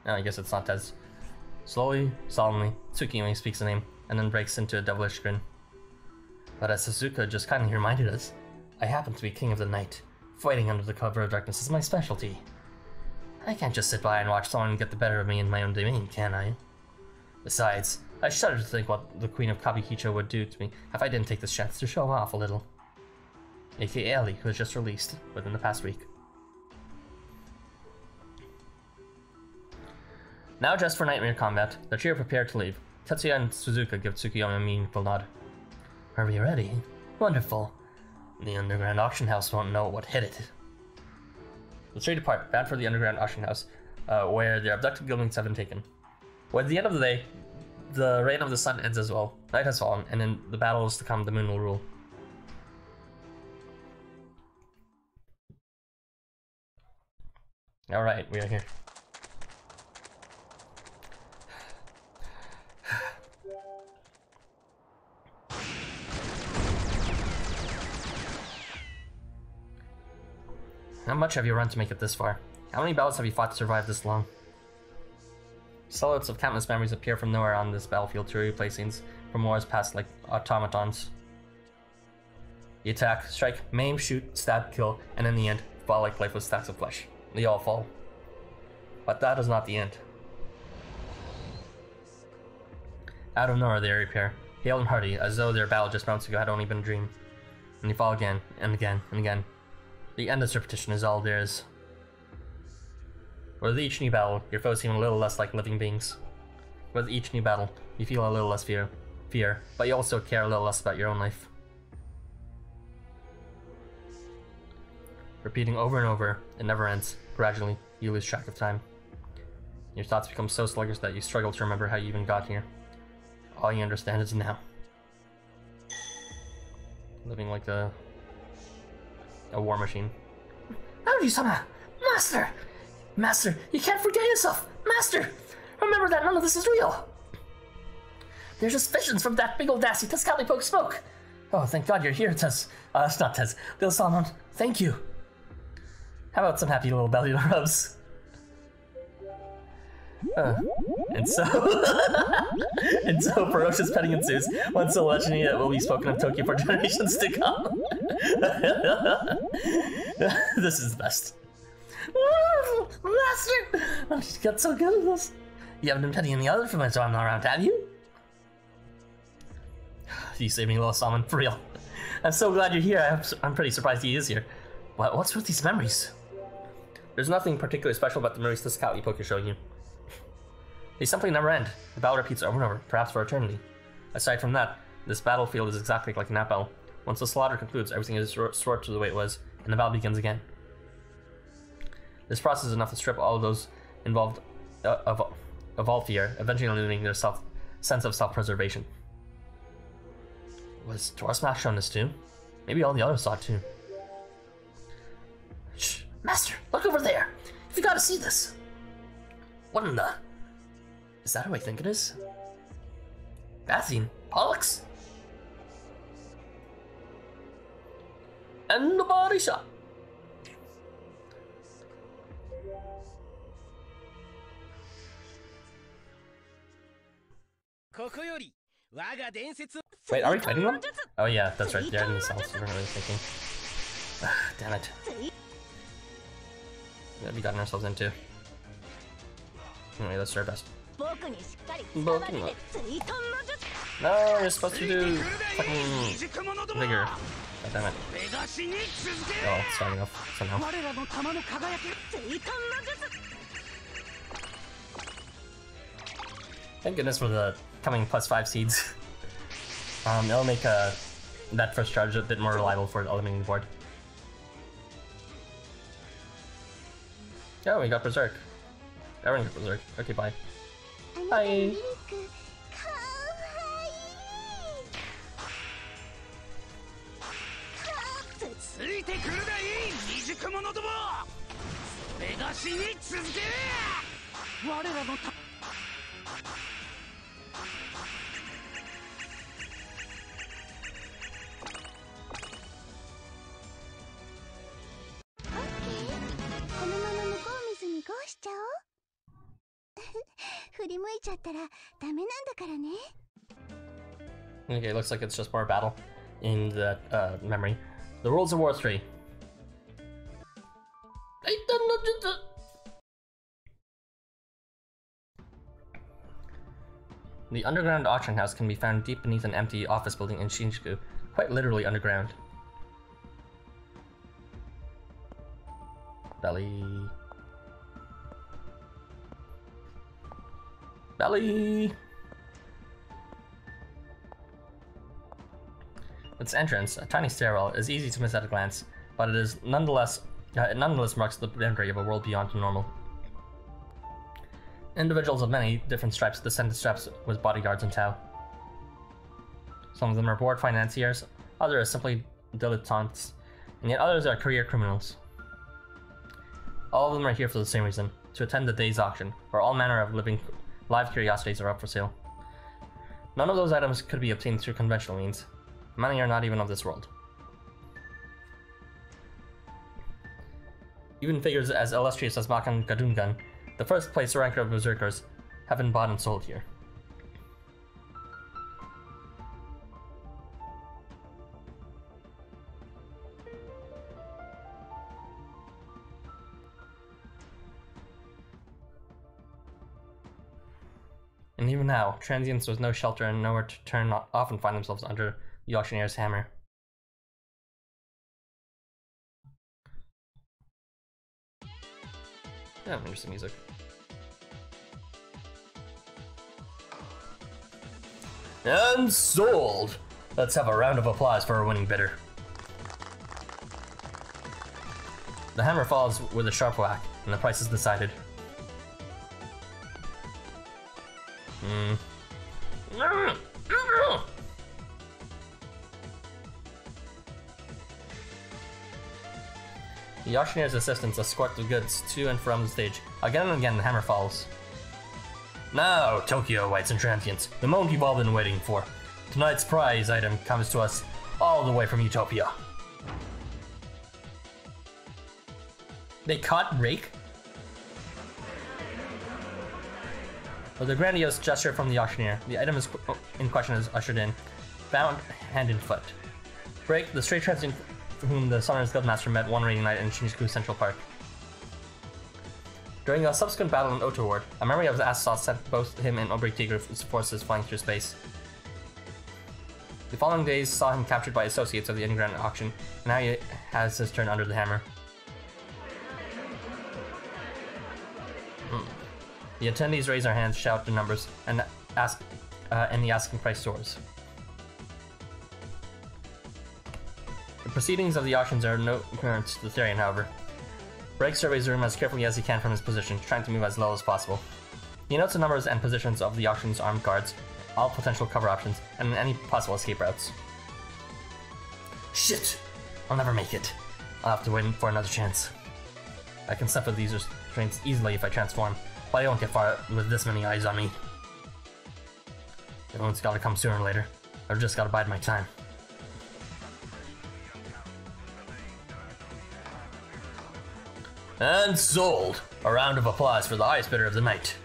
Oh, I guess it's not as. Slowly, solemnly, Tsukiyomi speaks the name, and then breaks into a devilish grin. But as Suzuka just kindly reminded us, I happen to be king of the night. Fighting under the cover of darkness is my specialty. I can't just sit by and watch someone get the better of me in my own domain, can I? Besides, I shudder to think what the Queen of Kabukicho would do to me if I didn't take this chance to show off a little. aka Ellie, who was just released within the past week. Now dressed for nightmare combat, the trio prepare to leave. Tetsuya and Suzuka give Tsukiyomi a meaningful nod. Are we ready? Wonderful. The underground auction house won't know what hit it. The three depart, bound for the underground auction house, uh, where their abducted guildlings have been taken. Well, at the end of the day, the reign of the sun ends as well. Night has fallen, and in the battles to come, the moon will rule. Alright, we are here. How much have you run to make it this far? How many battles have you fought to survive this long? Silhouettes of countless memories appear from nowhere on this battlefield to replay scenes from wars past like automatons. You attack, strike, maim, shoot, stab, kill, and in the end, fall like lifeless stacks of flesh. They all fall. But that is not the end. Out of nowhere, they reappear, hale and hearty, as though their battle just moments ago had only been a dream. And they fall again, and again, and again. The endless repetition is all there is. With each new battle, your foes seem a little less like living beings. With each new battle, you feel a little less fear, fear, but you also care a little less about your own life. Repeating over and over, it never ends. Gradually, you lose track of time. Your thoughts become so sluggish that you struggle to remember how you even got here. All you understand is now. Living like a a war machine. Aoji-sama! Master! Master, you can't forget yourself! Master! Remember that none of this is real! They're just visions from that big old assy Tezcatlipoca smoke! Oh, thank God you're here, Tez. Uh, it's not Tez. Bill Salmon, thank you. How about some happy little belly rubs? Uh, and so, and so ferocious petting ensues. Once so legend that will be spoken of Tokyo for generations to come. this is the best. Master! Oh, just got so good at this. You haven't been petting any other from so I'm not around, have you? You saved me, little salmon, for real. I'm so glad you're here. I'm pretty surprised he is here. What, what's with these memories? There's nothing particularly special about the memories this Tezcatlipoca is showing you. They simply never end. The battle repeats over and over, perhaps for eternity. Aside from that, this battlefield is exactly like an battle. Once the slaughter concludes, everything is restored to the way it was, and the battle begins again. This process is enough to strip all of those involved uh, of, of all fear, eventually losing their self sense of self-preservation. Was Dorsmash shown this too? Maybe all the others saw too. Shh, Master, look over there! You've gotta see this! What in the... Is that who I think it is? Bathing Pollux? And the body shot. Wait, are we fighting them? Oh yeah, that's right. They're in the south, I really thinking. Ah, damn it. That we gotten ourselves into. Anyway, let's do our best. Pokemon. No, you're supposed to do fucking bigger. God damn it. Oh, it's fine enough somehow. Thank goodness for the coming plus five seeds. um, it'll make uh, that first charge a bit more reliable for eliminating the board. Yeah, we got Berserk. Everyone got Berserk. Okay, bye. はい。ついてくるがいい未熟者ども。それがしに続け我らのた Okay, looks like it's just more battle in the uh, memory. The Rules of War 3. The underground auction house can be found deep beneath an empty office building in Shinjuku, quite literally underground. Belly. Belly! Its entrance, a tiny stairwell, is easy to miss at a glance, but it is nonetheless uh, it nonetheless marks the boundary of a world beyond normal. Individuals of many different stripes descend the steps with bodyguards in tow. Some of them are bored financiers, others are simply dilettantes, and yet others are career criminals. All of them are here for the same reason, to attend the day's auction, where all manner of living live curiosities are up for sale. None of those items could be obtained through conventional means. Many are not even of this world. Even figures as illustrious as Macan Gadungan, the first place ranker of berserkers, have been bought and sold here. Even now, transients with no shelter and nowhere to turn often find themselves under the auctioneer's hammer. Yeah, interesting music. And sold! Let's have a round of applause for our winning bidder. The hammer falls with a sharp whack, and the price is decided. Hmm. The auctioneer's assistants escort the goods to and from the stage. Again and again, the hammer falls. Now, Tokyo Whites and Transients, the moment you've all been waiting for. Tonight's prize item comes to us all the way from Utopia. They caught Ryekie? With a grandiose gesture from the auctioneer, the item is in question is ushered in, bound hand and foot. Break, the stray transient whom the Sunrise Guildmaster met one rainy night in Shinjuku Central Park. During a subsequent battle in Ota Ward, a memory of the Assault sent both him and Hombre Tigre's forces flying through space. The following days saw him captured by associates of the Ingrand auction, and now he has his turn under the hammer. The attendees raise their hands, shout the numbers, and ask, uh, and the asking price soars. The proceedings of the auctions are no current to the Therian, however. Break surveys the room as carefully as he can from his position, trying to move as low as possible. He notes the numbers and positions of the auction's armed guards, all potential cover options, and any possible escape routes. Shit! I'll never make it. I'll have to wait for another chance. I can suffer these restraints easily if I transform, but I won't get far with this many eyes on me. Moment's gotta come sooner or later. I've just gotta bide my time. And sold! A round of applause for the highest bidder of the night.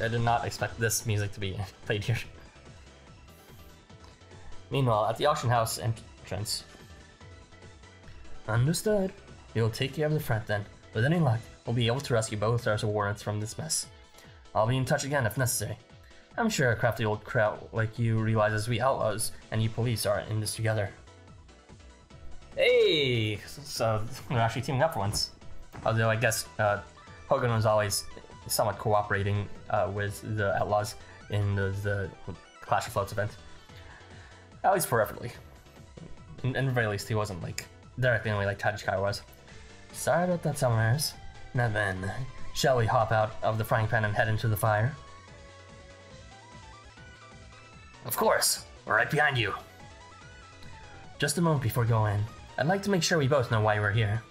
I did not expect this music to be played here. Meanwhile, at the auction house entrance. Understood. We will take care of the front then. With any luck, we'll be able to rescue both our warrants from this mess. I'll be in touch again if necessary. I'm sure a crafty old crowd like you realizes we outlaws and you police are in this together. Hey! So we're actually teaming up once. Although I guess uh, Hogan was always somewhat cooperating uh, with the Outlaws in the, the, Clash of Floats event. At least peripherally. In, in the very least, he wasn't like directly only like Tadachkai was. Sorry about that, Summoners. Now then, shall we hop out of the frying pan and head into the fire? Of course, we're right behind you. Just a moment before going. I'd like to make sure we both know why we're here.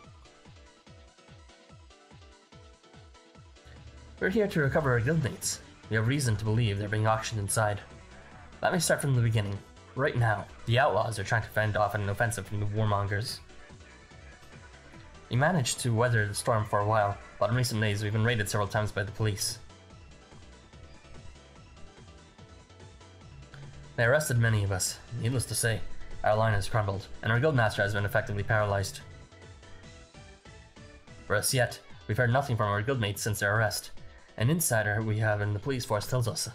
We're here to recover our guildmates. We have reason to believe they're being auctioned inside. Let me start from the beginning. Right now, the outlaws are trying to fend off an offensive from the warmongers. We managed to weather the storm for a while, but in recent days we've been raided several times by the police. They arrested many of us, needless to say, our line has crumbled, and our guildmaster has been effectively paralyzed. For us yet, we've heard nothing from our guildmates since their arrest. An insider we have in the police force tells us.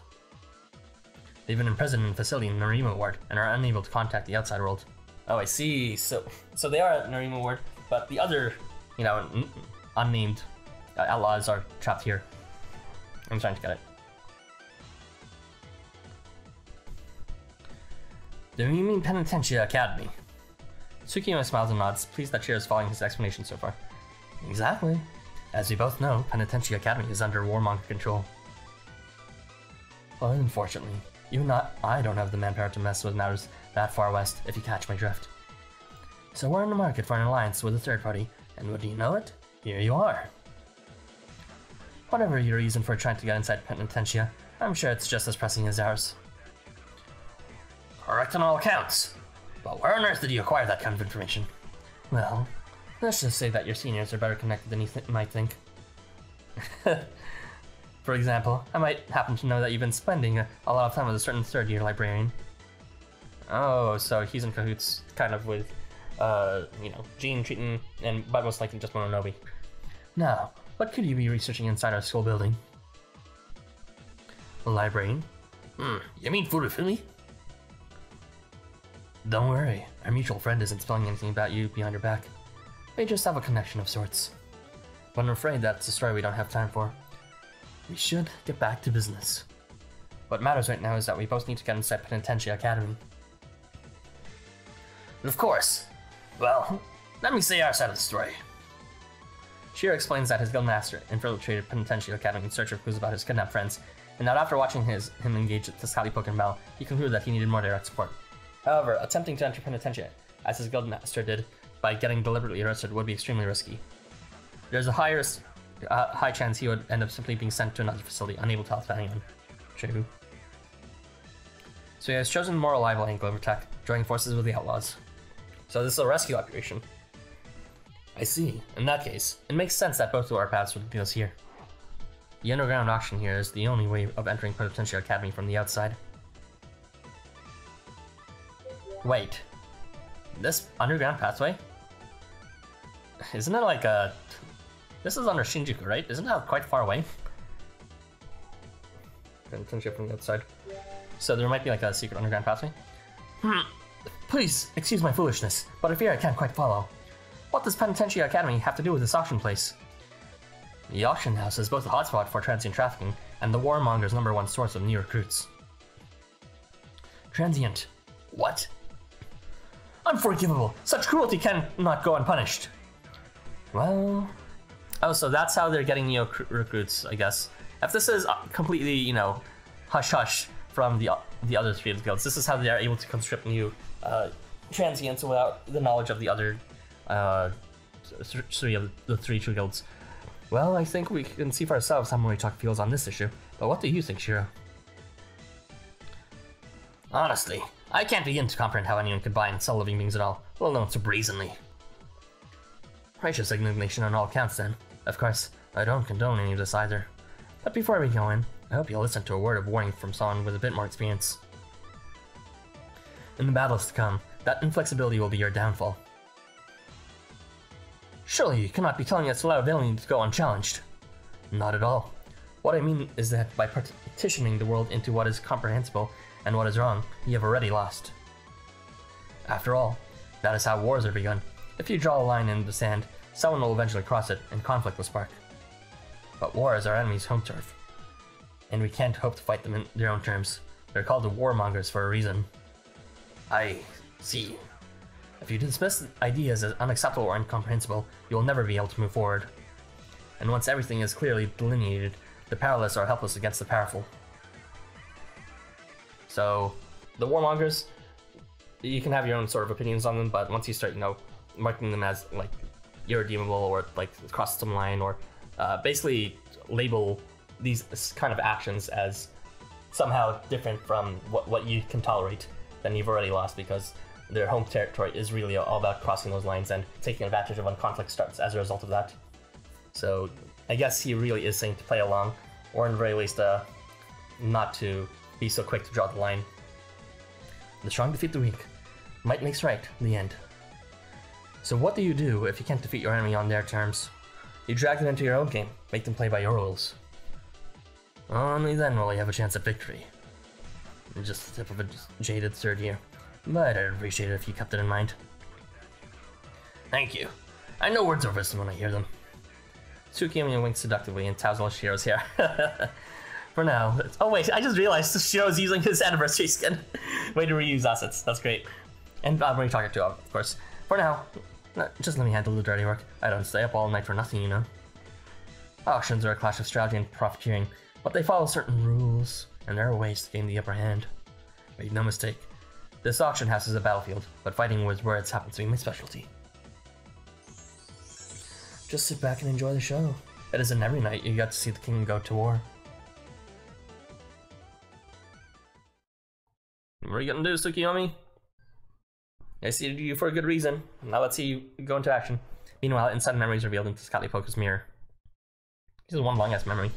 They've been imprisoned in a facility in Nerima Ward and are unable to contact the outside world. Oh, I see. So, so they are at Nerima Ward, but the other, you know, unnamed uh, outlaws are trapped here. I'm trying to get it. Do you mean Penitentia Academy? Tsukiyomi smiles and nods, pleased that Shiro is following his explanation so far. Exactly. As we both know, Penitentia Academy is under Warmonger control. But unfortunately, you and I don't have the manpower to mess with matters that far west, if you catch my drift. So we're in the market for an alliance with a third party, and what do you know it? Here you are. Whatever your reason for trying to get inside Penitentia, I'm sure it's just as pressing as ours. Correct on all accounts. But where on earth did you acquire that kind of information? Well, let's just say that your seniors are better connected than you th- might think. For example, I might happen to know that you've been spending a, a lot of time with a certain third year librarian. Oh, so he's in cahoots kind of with, uh, you know, Jean, Triton, and but most likely just Mononobe. Now, what could you be researching inside our school building? A librarian? Hmm, you mean Furufumi? Don't worry, our mutual friend isn't spelling anything about you behind your back. We just have a connection of sorts. But I'm afraid that's a story we don't have time for. We should get back to business. What matters right now is that we both need to get inside Penitentia Academy. And of course. Well, let me say our side of the story. Shiro explains that his guildmaster infiltrated Penitentia Academy in search of clues about his kidnapped friends, and that after watching his him engage Tezcatlipoca, he concluded that he needed more direct support. However, attempting to enter Penitentia, as his guildmaster did, by getting deliberately arrested would be extremely risky. There's a high, risk, uh, high chance he would end up simply being sent to another facility, unable to help anyone. True. So he has chosen more reliable angle over tech, joining forces with the outlaws. So this is a rescue operation. I see. In that case, it makes sense that both of our paths would lead us here. The underground auction here is the only way of entering Penitentia Academy from the outside. Wait. This underground pathway? Isn't it like a... This is under Shinjuku, right? Isn't that quite far away? Penitentia from the outside. So there might be like a secret underground pathway? Hmm. Please, excuse my foolishness, but I fear I can't quite follow. What does Penitentia Academy have to do with this auction place? The auction house is both a hotspot for transient trafficking and the warmonger's number one source of new recruits. Transient. What? Unforgivable! Such cruelty cannot go unpunished. Well. Oh, so that's how they're getting new recruits, I guess. If this is uh, completely, you know, hush hush from the the other three guilds, this is how they are able to conscript new uh, transients without the knowledge of the other uh, three of the three true guilds. Well, I think we can see for ourselves how Moritaka feels on this issue. But what do you think, Shiro? Honestly, I can't begin to comprehend how anyone could buy and sell living beings at all, let alone so brazenly. Righteous indignation on all counts, then. Of course, I don't condone any of this either. But before we go in, I hope you'll listen to a word of warning from someone with a bit more experience. In the battles to come, that inflexibility will be your downfall. Surely you cannot be telling us to allow villainy to go unchallenged. Not at all. What I mean is that by partitioning the world into what is comprehensible and what is wrong, you have already lost. After all, that is how wars are begun. If you draw a line in the sand, someone will eventually cross it, and conflict will spark. But war is our enemy's home turf, and we can't hope to fight them in their own terms. They're called the warmongers for a reason. I see. If you dismiss ideas as unacceptable or incomprehensible, you will never be able to move forward. And once everything is clearly delineated, the powerless are helpless against the powerful. So, the warmongers, you can have your own sort of opinions on them, but once you start, you know, marking them as like irredeemable or like cross some line or uh, basically label these kind of actions as somehow different from what, what you can tolerate, then you've already lost because their home territory is really all about crossing those lines and taking advantage of when conflict starts as a result of that. So I guess he really is saying to play along, or in very least, uh, not to be so quick to draw the line. The strong defeat the weak. Might makes right in the end. So what do you do if you can't defeat your enemy on their terms? You drag them into your own game, make them play by your rules. Only then will you have a chance at victory. Just the tip of a jaded third year. But I'd appreciate it if you kept it in mind. Thank you. I know words of wisdom when I hear them. Tsukiyomi winks seductively and tazzles Shiro's hair. For now. Oh wait, I just realized Shiro's using his anniversary skin. Way to reuse assets. That's great. And um, I'm already talking to him, of course. For now, uh, just let me handle the dirty work. I don't stay up all night for nothing, you know. Auctions are a clash of strategy and profiteering, but they follow certain rules, and there are ways to gain the upper hand. Make no mistake, this auction house is a battlefield, but fighting was where it's happens to be my specialty. Just sit back and enjoy the show. It isn't every night you get to see the king go to war. What are you gonna do, Tsukiyomi? I see you for a good reason. Now let's see you go into action. Meanwhile, inside memory is revealed into Tezcatlipoca's mirror. This is one long ass memory.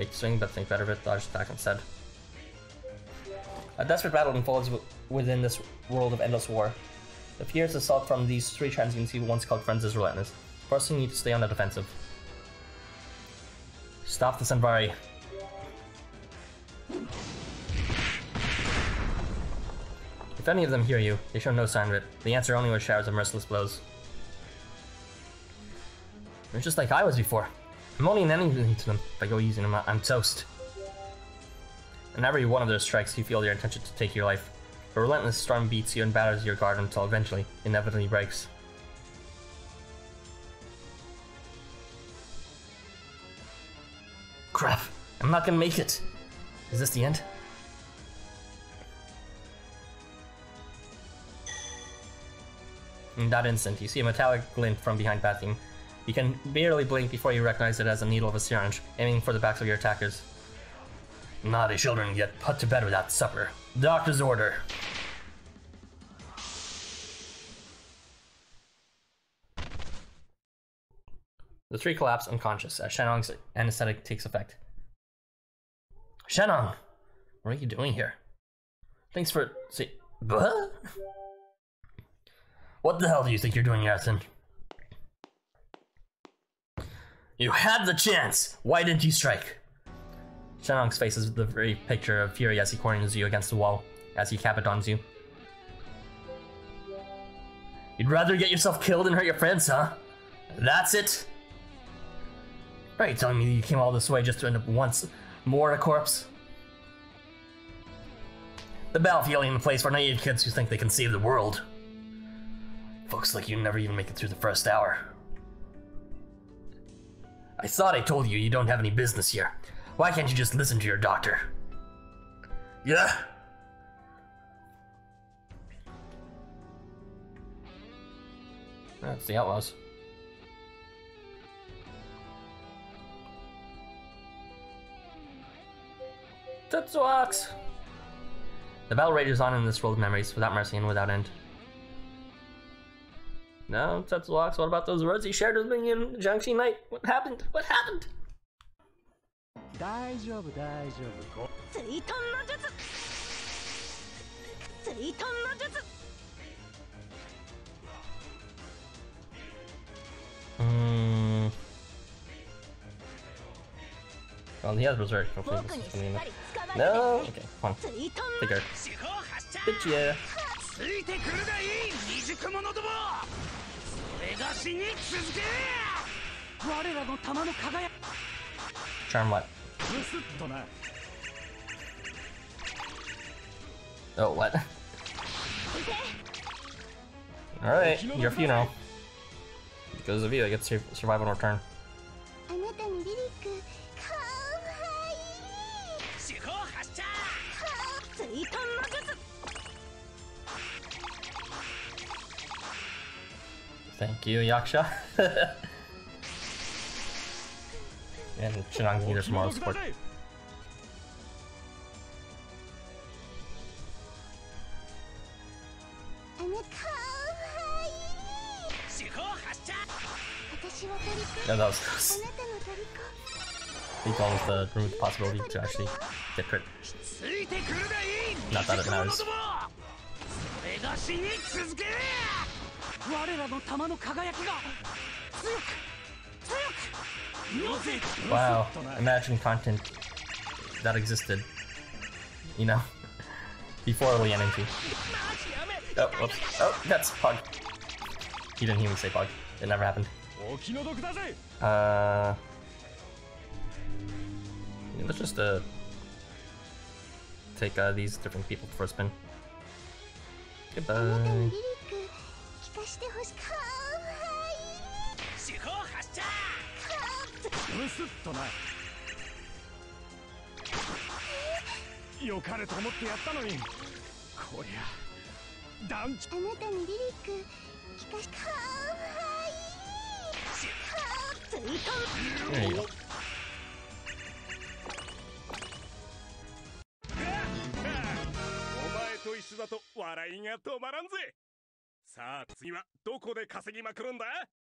Make swing, but think better of it, dodge attack instead. A desperate battle unfolds within this world of endless war. The fierce assault from these three transients you once called friends is relentless, forcing you to stay on the defensive. Stop the Sanvari. If any of them hear you, they show no sign of it. The answer only with showers of merciless blows. They're just like I was before. I'm only an enemy to them. I go using them, uh, I'm toast. In every one of those strikes, you feel their intention to take your life. A relentless storm beats you and batters your guard until eventually, inevitably breaks. Crap, I'm not gonna make it. Is this the end? In that instant, you see a metallic glint from behind Bathing. You can barely blink before you recognize it as a needle of a syringe, aiming for the backs of your attackers. Naughty children get put to bed without supper. Doctor's order. The three collapse unconscious as Shennong's anesthetic takes effect. Shennong! What are you doing here? Thanks for... See... What? What the hell do you think you're doing, Yasin? You had the chance! Why didn't you strike? Shennong's face is the very picture of fury as he corners you against the wall, as he kabedons you. You'd rather get yourself killed than hurt your friends, huh? That's it? Are you telling me you came all this way just to end up once more a corpse? The battlefield ain't a place for naive kids who think they can save the world. Folks like you never even make it through the first hour. I thought I told you you don't have any business here. Why can't you just listen to your doctor? Yeah? That's the outlaws. Tetsuox! The battle rages on in this world of memories, without mercy and without end. No, Tetsuox, what about those words he shared with me in Jiangxi Night? What happened? What happened? Mm. Well, hopefully this is gonna No! Okay, fine. Bitch, yeah! Charm what? Oh, what? Alright, your funeral. Because of you, I get to survive on return. Thank you, Yaksha. and Shennong needs some moral support. Yeah, that was close. He calls the remove the possibility to actually get crit. Not that it matters. Wow, imagine content that existed, you know, before the Energy. Oh, whoops. Oh, that's Pug. He didn't even say Pug. It never happened. Uh... Let's just, uh... Take, uh, these different people for a spin. Goodbye. してほしかわいい手法発射ブスッとなよかれと思ってやったのに。こりゃ団地あなたにリリック。聞かしかわいい。追加 There you go. お前と一緒だと笑いが止まらんぜ。さあ次はどこで稼ぎまくるんだ？